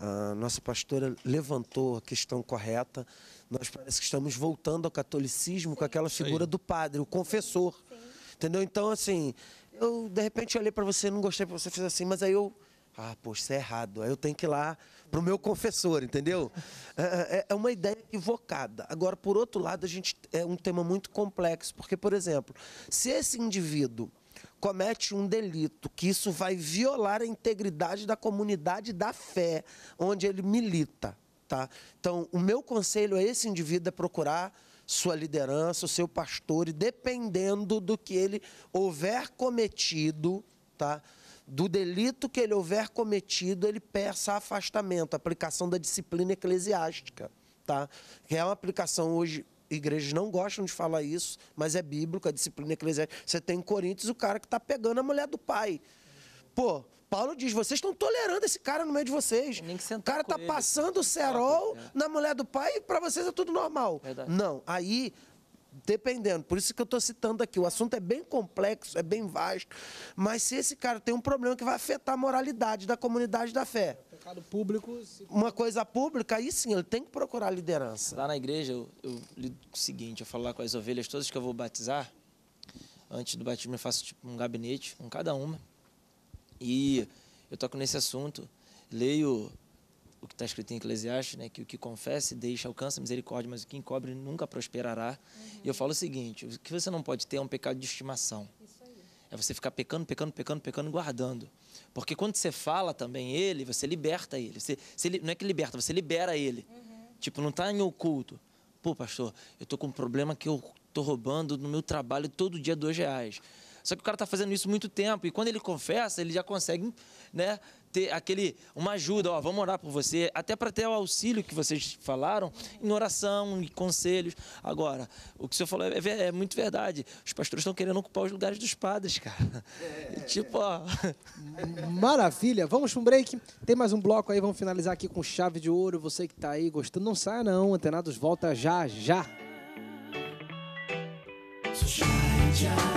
A nossa pastora levantou a questão correta. Nós parece que estamos voltando ao catolicismo Sim. com aquela figura do padre, o confessor. Sim. Entendeu? Então, assim, eu de repente olhei para você, não gostei você fez assim, mas aí eu, ah, poxa, isso é errado. Aí eu tenho que ir lá para o meu confessor, entendeu? É, é, é, uma ideia equivocada. Agora, por outro lado, a gente é um tema muito complexo, porque, por exemplo, se esse indivíduo comete um delito, que isso vai violar a integridade da comunidade da fé onde ele milita, tá? Então, o meu conselho a esse indivíduo é procurar sua liderança, o seu pastor, e dependendo do que ele houver cometido, tá? do delito que ele houver cometido, ele peça afastamento, aplicação da disciplina eclesiástica. Tá? Que é uma aplicação hoje, igrejas não gostam de falar isso, mas é bíblico, a disciplina eclesiástica. Você tem em Coríntios o cara que está pegando a mulher do pai. Pô, Paulo diz: vocês estão tolerando esse cara no meio de vocês. O cara está passando o cerol é. na mulher do pai e para vocês é tudo normal. Verdade. Não, aí, dependendo, por isso que eu estou citando aqui, o assunto é bem complexo, é bem vasto, mas se esse cara tem um problema que vai afetar a moralidade da comunidade da fé. Pecado público. Se... Uma coisa pública, aí sim, ele tem que procurar liderança. Lá na igreja, eu, eu lido o seguinte: eu falo lá com as ovelhas todas que eu vou batizar. Antes do batismo, eu faço tipo, um gabinete com cada uma e eu toco nesse assunto, leio o que está escrito em Eclesiastes, né, que o que confessa e deixa alcança misericórdia, mas o que encobre nunca prosperará. Uhum. E eu falo o seguinte: o que você não pode ter é um pecado de estimação. É você ficar pecando, pecando, pecando, pecando, guardando. Porque quando você fala também ele, você liberta ele. Você, você não é que liberta, você libera ele. Uhum. Tipo, não está em oculto. Pô, pastor, eu estou com um problema que eu estou roubando no meu trabalho todo dia dois reais. Só que o cara está fazendo isso muito tempo e quando ele confessa, ele já consegue, né, ter aquele uma ajuda, ó, vamos orar por você, até para ter o auxílio que vocês falaram em oração e conselhos. Agora, o que o senhor falou é, é muito verdade. Os pastores estão querendo ocupar os lugares dos padres, cara. É, tipo, ó. Maravilha. Vamos para um break. Tem mais um bloco aí, vamos finalizar aqui com chave de ouro. Você que está aí gostando, não saia não. Antenados volta já já. So shine,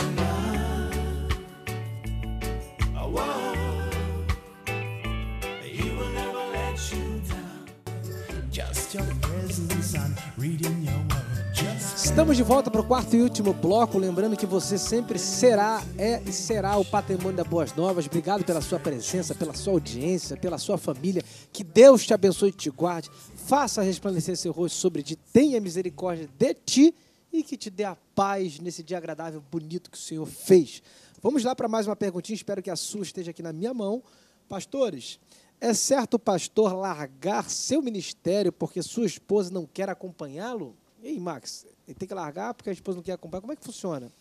Estamos de volta para o quarto e último bloco. Lembrando que você sempre será, é e será o patrimônio da Boas Novas. Obrigado pela sua presença, pela sua audiência, pela sua família. Que Deus te abençoe e te guarde. Faça resplandecer seu rosto sobre ti. Tenha misericórdia de ti e que te dê a paz nesse dia agradável, bonito que o Senhor fez. Vamos lá para mais uma perguntinha. Espero que a sua esteja aqui na minha mão. Pastores, é certo o pastor largar seu ministério porque sua esposa não quer acompanhá-lo? E aí, Max, ele tem que largar porque a esposa não quer acompanhar? Como é que funciona?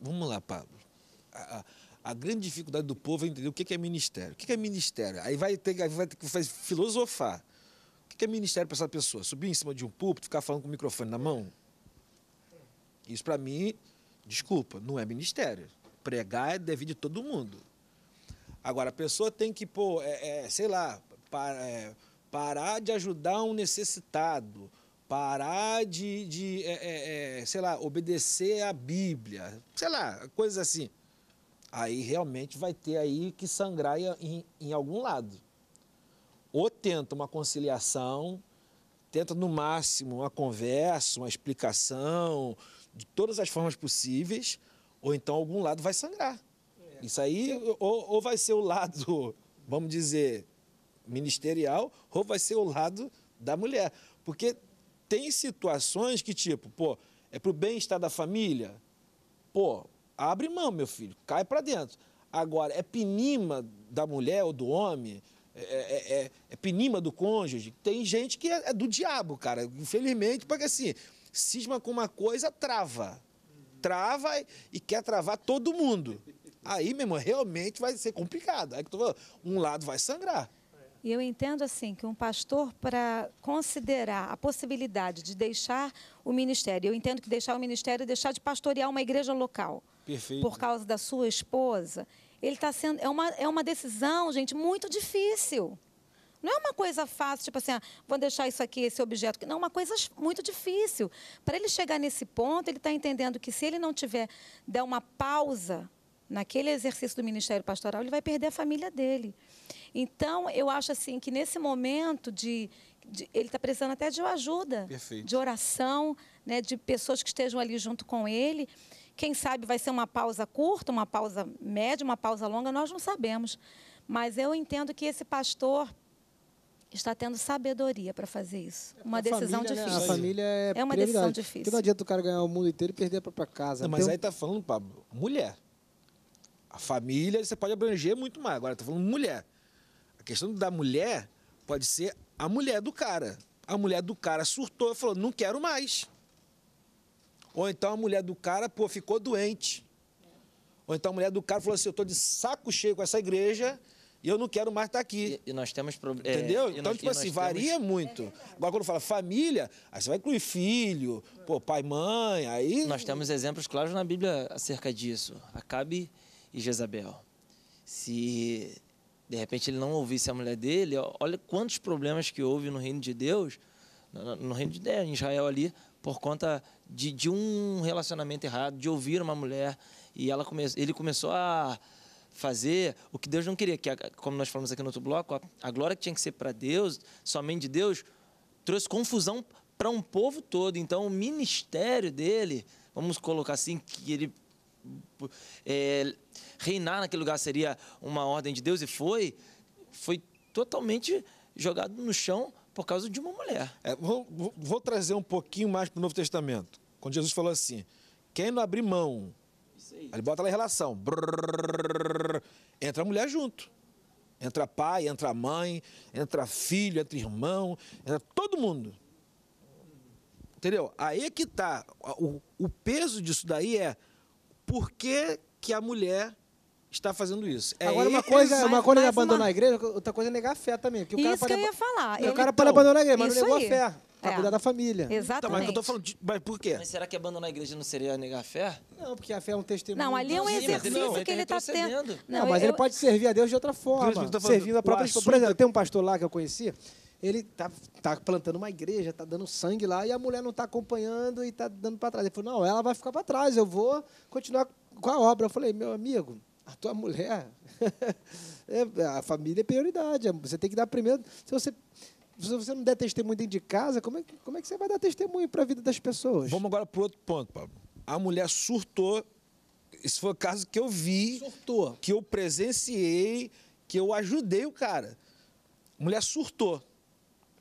Vamos lá, Pablo. A, a, a grande dificuldade do povo é entender o que é ministério. O que é ministério? Aí vai ter, vai ter que filosofar. O que é ministério para essa pessoa? Subir em cima de um púlpito, ficar falando com o microfone na mão? Isso, para mim, desculpa, não é ministério. Pregar é dever de todo mundo. Agora, a pessoa tem que, pô, é, é, sei lá, para, é, parar de ajudar um necessitado, parar de, de é, é, é, sei lá, obedecer à Bíblia, sei lá, coisas assim. Aí realmente vai ter aí que sangrar em, em algum lado. Ou tenta uma conciliação, tenta no máximo uma conversa, uma explicação, de todas as formas possíveis, ou então algum lado vai sangrar. Isso aí ou, ou vai ser o lado, vamos dizer, ministerial, ou vai ser o lado da mulher. Porque tem situações que, tipo, pô, é pro bem-estar da família? Pô, abre mão, meu filho, cai para dentro. Agora, é pinima da mulher ou do homem, é, é, é, é penima do cônjuge. Tem gente que é, é do diabo, cara. Infelizmente, porque assim, cisma com uma coisa, trava. Trava e quer travar todo mundo. Aí, meu irmão, realmente vai ser complicado. Aí que falando, um lado vai sangrar. E eu entendo assim que um pastor, para considerar a possibilidade de deixar o ministério, eu entendo que deixar o ministério é deixar de pastorear uma igreja local. Perfeito. Por causa da sua esposa, ele está sendo. É uma, é uma decisão, gente, muito difícil. Não é uma coisa fácil, tipo assim, ah, vou deixar isso aqui, esse objeto. Não, é uma coisa muito difícil. Para ele chegar nesse ponto, ele está entendendo que se ele não tiver, der uma pausa naquele exercício do ministério pastoral, ele vai perder a família dele. Então, eu acho assim que nesse momento de, de ele está precisando até de ajuda, Perfeito. de oração, né, de pessoas que estejam ali junto com ele. Quem sabe vai ser uma pausa curta, uma pausa média, uma pausa longa, nós não sabemos. Mas eu entendo que esse pastor está tendo sabedoria para fazer isso. Uma A decisão família, né? difícil. A família é É uma decisão difícil. Porque não adianta o cara ganhar o mundo inteiro e perder a própria casa. Não, mas Tem aí tá falando, Pablo, mulher. A família você pode abranger muito mais. Agora tá falando mulher. A questão da mulher pode ser a mulher do cara. A mulher do cara surtou e falou: não quero mais. Ou então a mulher do cara, pô, ficou doente. Ou então a mulher do cara falou assim: eu tô de saco cheio com essa igreja e eu não quero mais estar aqui. E, e nós temos problemas. Entendeu? então, tipo assim, varia muito. Agora, quando fala família, aí você vai incluir filho, pô, pai, mãe, aí. Nós temos exemplos claros na Bíblia acerca disso. Acabe e Jezabel. Se de repente ele não ouvisse a mulher dele, olha quantos problemas que houve no reino de Deus, no, no reino de Deus, em Israel ali, por conta de, de um relacionamento errado, de ouvir uma mulher. E ela come, ele começou a fazer o que Deus não queria, que como nós falamos aqui no outro bloco, a, a glória que tinha que ser para Deus, somente de Deus, trouxe confusão para um povo todo. Então, o ministério dele, vamos colocar assim, que ele é, reinar naquele lugar seria uma ordem de Deus e foi, foi totalmente jogado no chão por causa de uma mulher. É, vou, vou- vou trazer um pouquinho mais para o Novo Testamento. Quando Jesus falou assim: quem não abrir mão, ele bota lá em relação, brrr, entra a mulher junto. Entra pai, entra mãe, entra filho, entra irmão, entra todo mundo. Entendeu? Aí é que tá. O, o peso disso daí é por que, que a mulher está fazendo isso. É Agora, uma coisa, esse- uma coisa é mais abandonar uma- a igreja, outra coisa é negar a fé também. Porque o cara Isso que pode eu ia falar. O Ele- cara então, pode abandonar a igreja, mas não negou aí. a fé. Pra É. cuidar da família. Tá, Exatamente. mas que eu tô falando. de- mas por quê? Mas será que abandonar a igreja não seria negar a fé? Não, porque a fé é um testemunho. Não, ali é um Sim, mas ele exercício não, ele que tá ele está tendo. retrocedendo. Não, mas ele eu- pode servir a Deus de outra forma. que servindo a o própria esposa. Por assunto exemplo, é- tem um pastor lá que eu conheci, ele tá, tá plantando uma igreja, tá dando sangue lá, e a mulher não tá acompanhando e tá dando para trás. Ele falou, não, ela vai ficar para trás, eu vou continuar com a obra. Eu falei, meu amigo, a tua mulher, é- a família é prioridade. Você tem que dar primeiro. Se você, se você não der testemunho dentro de casa, como é, que- como é que você vai dar testemunho para a vida das pessoas? Vamos agora para outro ponto, Pablo. A mulher surtou. Esse foi o caso que eu vi, Surtou. que eu presenciei, que eu ajudei o cara. A mulher surtou.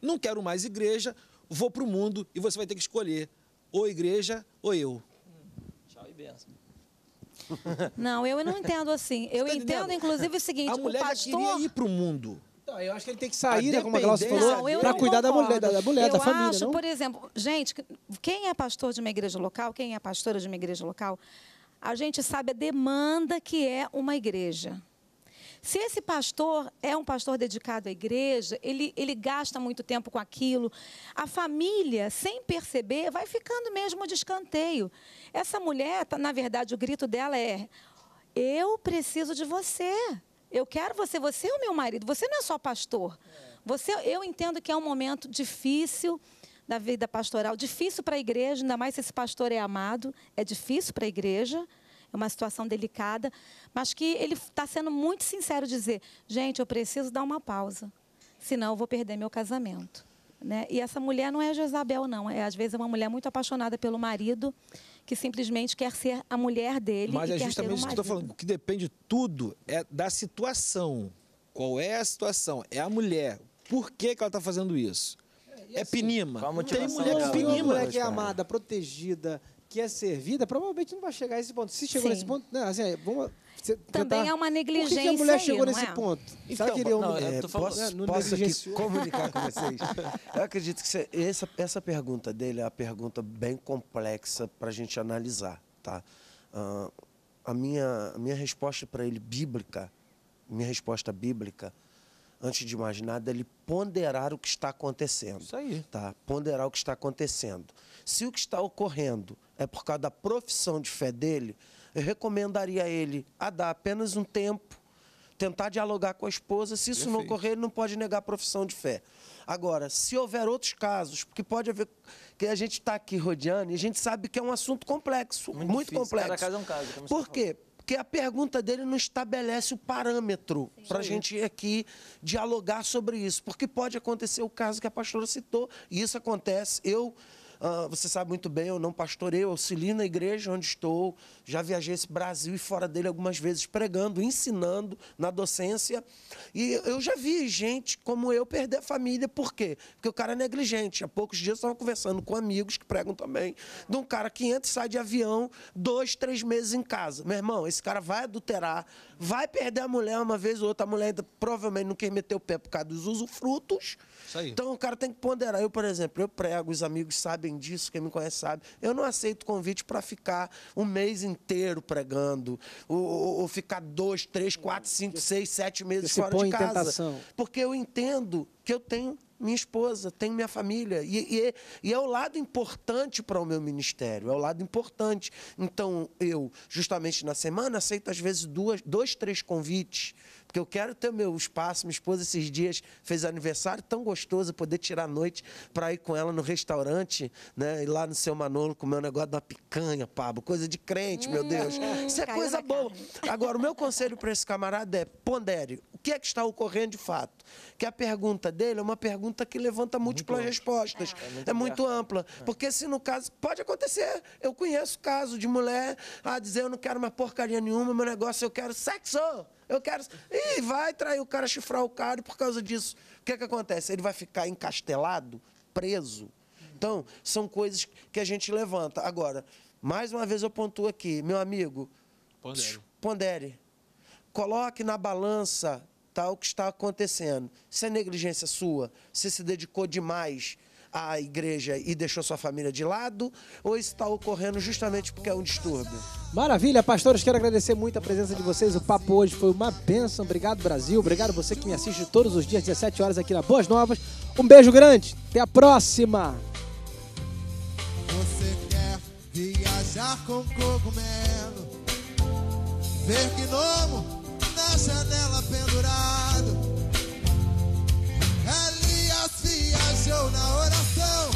Não quero mais igreja, vou para o mundo e você vai ter que escolher ou igreja ou eu. Tchau e benção. Não, eu não entendo assim. Eu tá entendo, entendendo? inclusive, o seguinte: A mulher o já pastor. queria ir para o mundo. Então, eu acho que ele tem que sair, né, como a Glaucia falou, Não, eu para não cuidar da mulher, da, da mulher, eu da família, acho, não? por exemplo, gente, quem é pastor de uma igreja local, quem é pastora de uma igreja local, a gente sabe a demanda que é uma igreja. Se esse pastor é um pastor dedicado à igreja, ele, ele gasta muito tempo com aquilo, a família, sem perceber, vai ficando mesmo de escanteio. Essa mulher, tá- na verdade, o grito dela é: Eu preciso de você. Eu quero você. Você é o meu marido. Você não é só pastor. Você, eu entendo que é um momento difícil da vida pastoral, difícil para a igreja, ainda mais se esse pastor é amado. É difícil para a igreja. É uma situação delicada, mas que ele está sendo muito sincero dizer: gente, eu preciso dar uma pausa, senão eu vou perder meu casamento. Né? E essa mulher não é Jezabel, não. É, às vezes é uma mulher muito apaixonada pelo marido, que simplesmente quer ser a mulher dele. Mas e é quer justamente ter isso que eu estou falando. O que depende tudo é da situação. Qual é a situação? É a mulher. Por que, que ela está fazendo isso? É pinima. qual a Tem motivação mulher uma pinima. mulher que é amada, protegida, que é servida, provavelmente não vai chegar a esse ponto. Se chegou Sim. nesse ponto, né, assim, vamos Você também tentar- é uma Por que que, negligência a mulher aí, chegou não nesse é? ponto? Então, Será que ele é um... não, É, falando- posso, né, não posso aqui comunicar com vocês? Eu acredito que cê- essa, essa pergunta dele é uma pergunta bem complexa para a gente analisar. Tá? Ah, a, minha, a minha resposta para ele, bíblica, minha resposta bíblica, antes de mais nada, é ele ponderar o que está acontecendo. Isso aí. Tá? Ponderar o que está acontecendo. Se o que está ocorrendo é por causa da profissão de fé dele, eu recomendaria a ele a dar apenas um tempo, tentar dialogar com a esposa. Se isso não Perfeito. ocorrer, ele não pode negar a profissão de fé. Agora, se houver outros casos, porque pode haver. que a gente está aqui rodeando e a gente sabe que é um assunto complexo, muito, Muito complexo. Cada caso é um caso, Por quê? Porque a pergunta dele não estabelece o parâmetro para a gente aqui dialogar sobre isso. Porque pode acontecer o caso que a pastora citou. E isso acontece. Eu, ah, você sabe muito bem, eu não pastorei, eu auxilio na igreja onde estou. Já viajei esse Brasil e fora dele algumas vezes pregando, ensinando na docência. E eu já vi gente como eu perder a família. Por quê? Porque o cara é negligente. Há poucos dias eu estava conversando com amigos que pregam também, de um cara que entra e sai de avião dois, três meses em casa. Meu irmão, esse cara vai adulterar, vai perder a mulher uma vez ou outra. A mulher ainda provavelmente não quer meter o pé por causa dos usufrutos. Então o cara tem que ponderar. Eu, por exemplo, eu prego, os amigos sabem disso, quem me conhece sabe. Eu não aceito convite para ficar um mês inteiro pregando, ou, ou- ou ficar dois, três, quatro, cinco, seis, sete meses Você fora de casa. tentação. Porque eu entendo que eu tenho minha esposa, tenho minha família. E, e é- e é o lado importante para o meu ministério, é o lado importante. Então, eu, justamente na semana, aceito às vezes duas, dois, três convites. Porque eu quero ter meu espaço. Minha esposa, esses dias, fez aniversário tão gostoso poder tirar a noite para ir com ela no restaurante, né? Ir lá no seu Manolo comer um negócio da picanha, Pablo. Coisa de crente, meu Deus. Isso é coisa boa. carne. Agora, o meu conselho para esse camarada é pondere. O que é que está ocorrendo de fato? Que a pergunta dele é uma pergunta que levanta múltiplas respostas. É muito, ampla. Porque se no caso, pode acontecer. Eu conheço caso de mulher a dizer eu não quero mais porcaria nenhuma, meu negócio eu quero sexo. Eu quero. E vai trair o cara, chifrar o cara, e por causa disso. O que, é que acontece? Ele vai ficar encastelado, preso. Então, são coisas que a gente levanta. Agora, mais uma vez eu pontuo aqui, meu amigo, Pondere. pondere. Coloque na balança tal que está acontecendo. Se é negligência sua, você se dedicou demais à igreja e deixou sua família de lado, ou isso está ocorrendo justamente porque é um distúrbio? Maravilha, pastores, quero agradecer muito a presença de vocês. O papo hoje foi uma bênção. Obrigado, Brasil. Obrigado você que me assiste todos os dias, 17 horas aqui na Boas Novas. Um beijo grande. Até a próxima. Você quer viajar com cogumelo, ver gnomo na janela pendurado viajou na oração.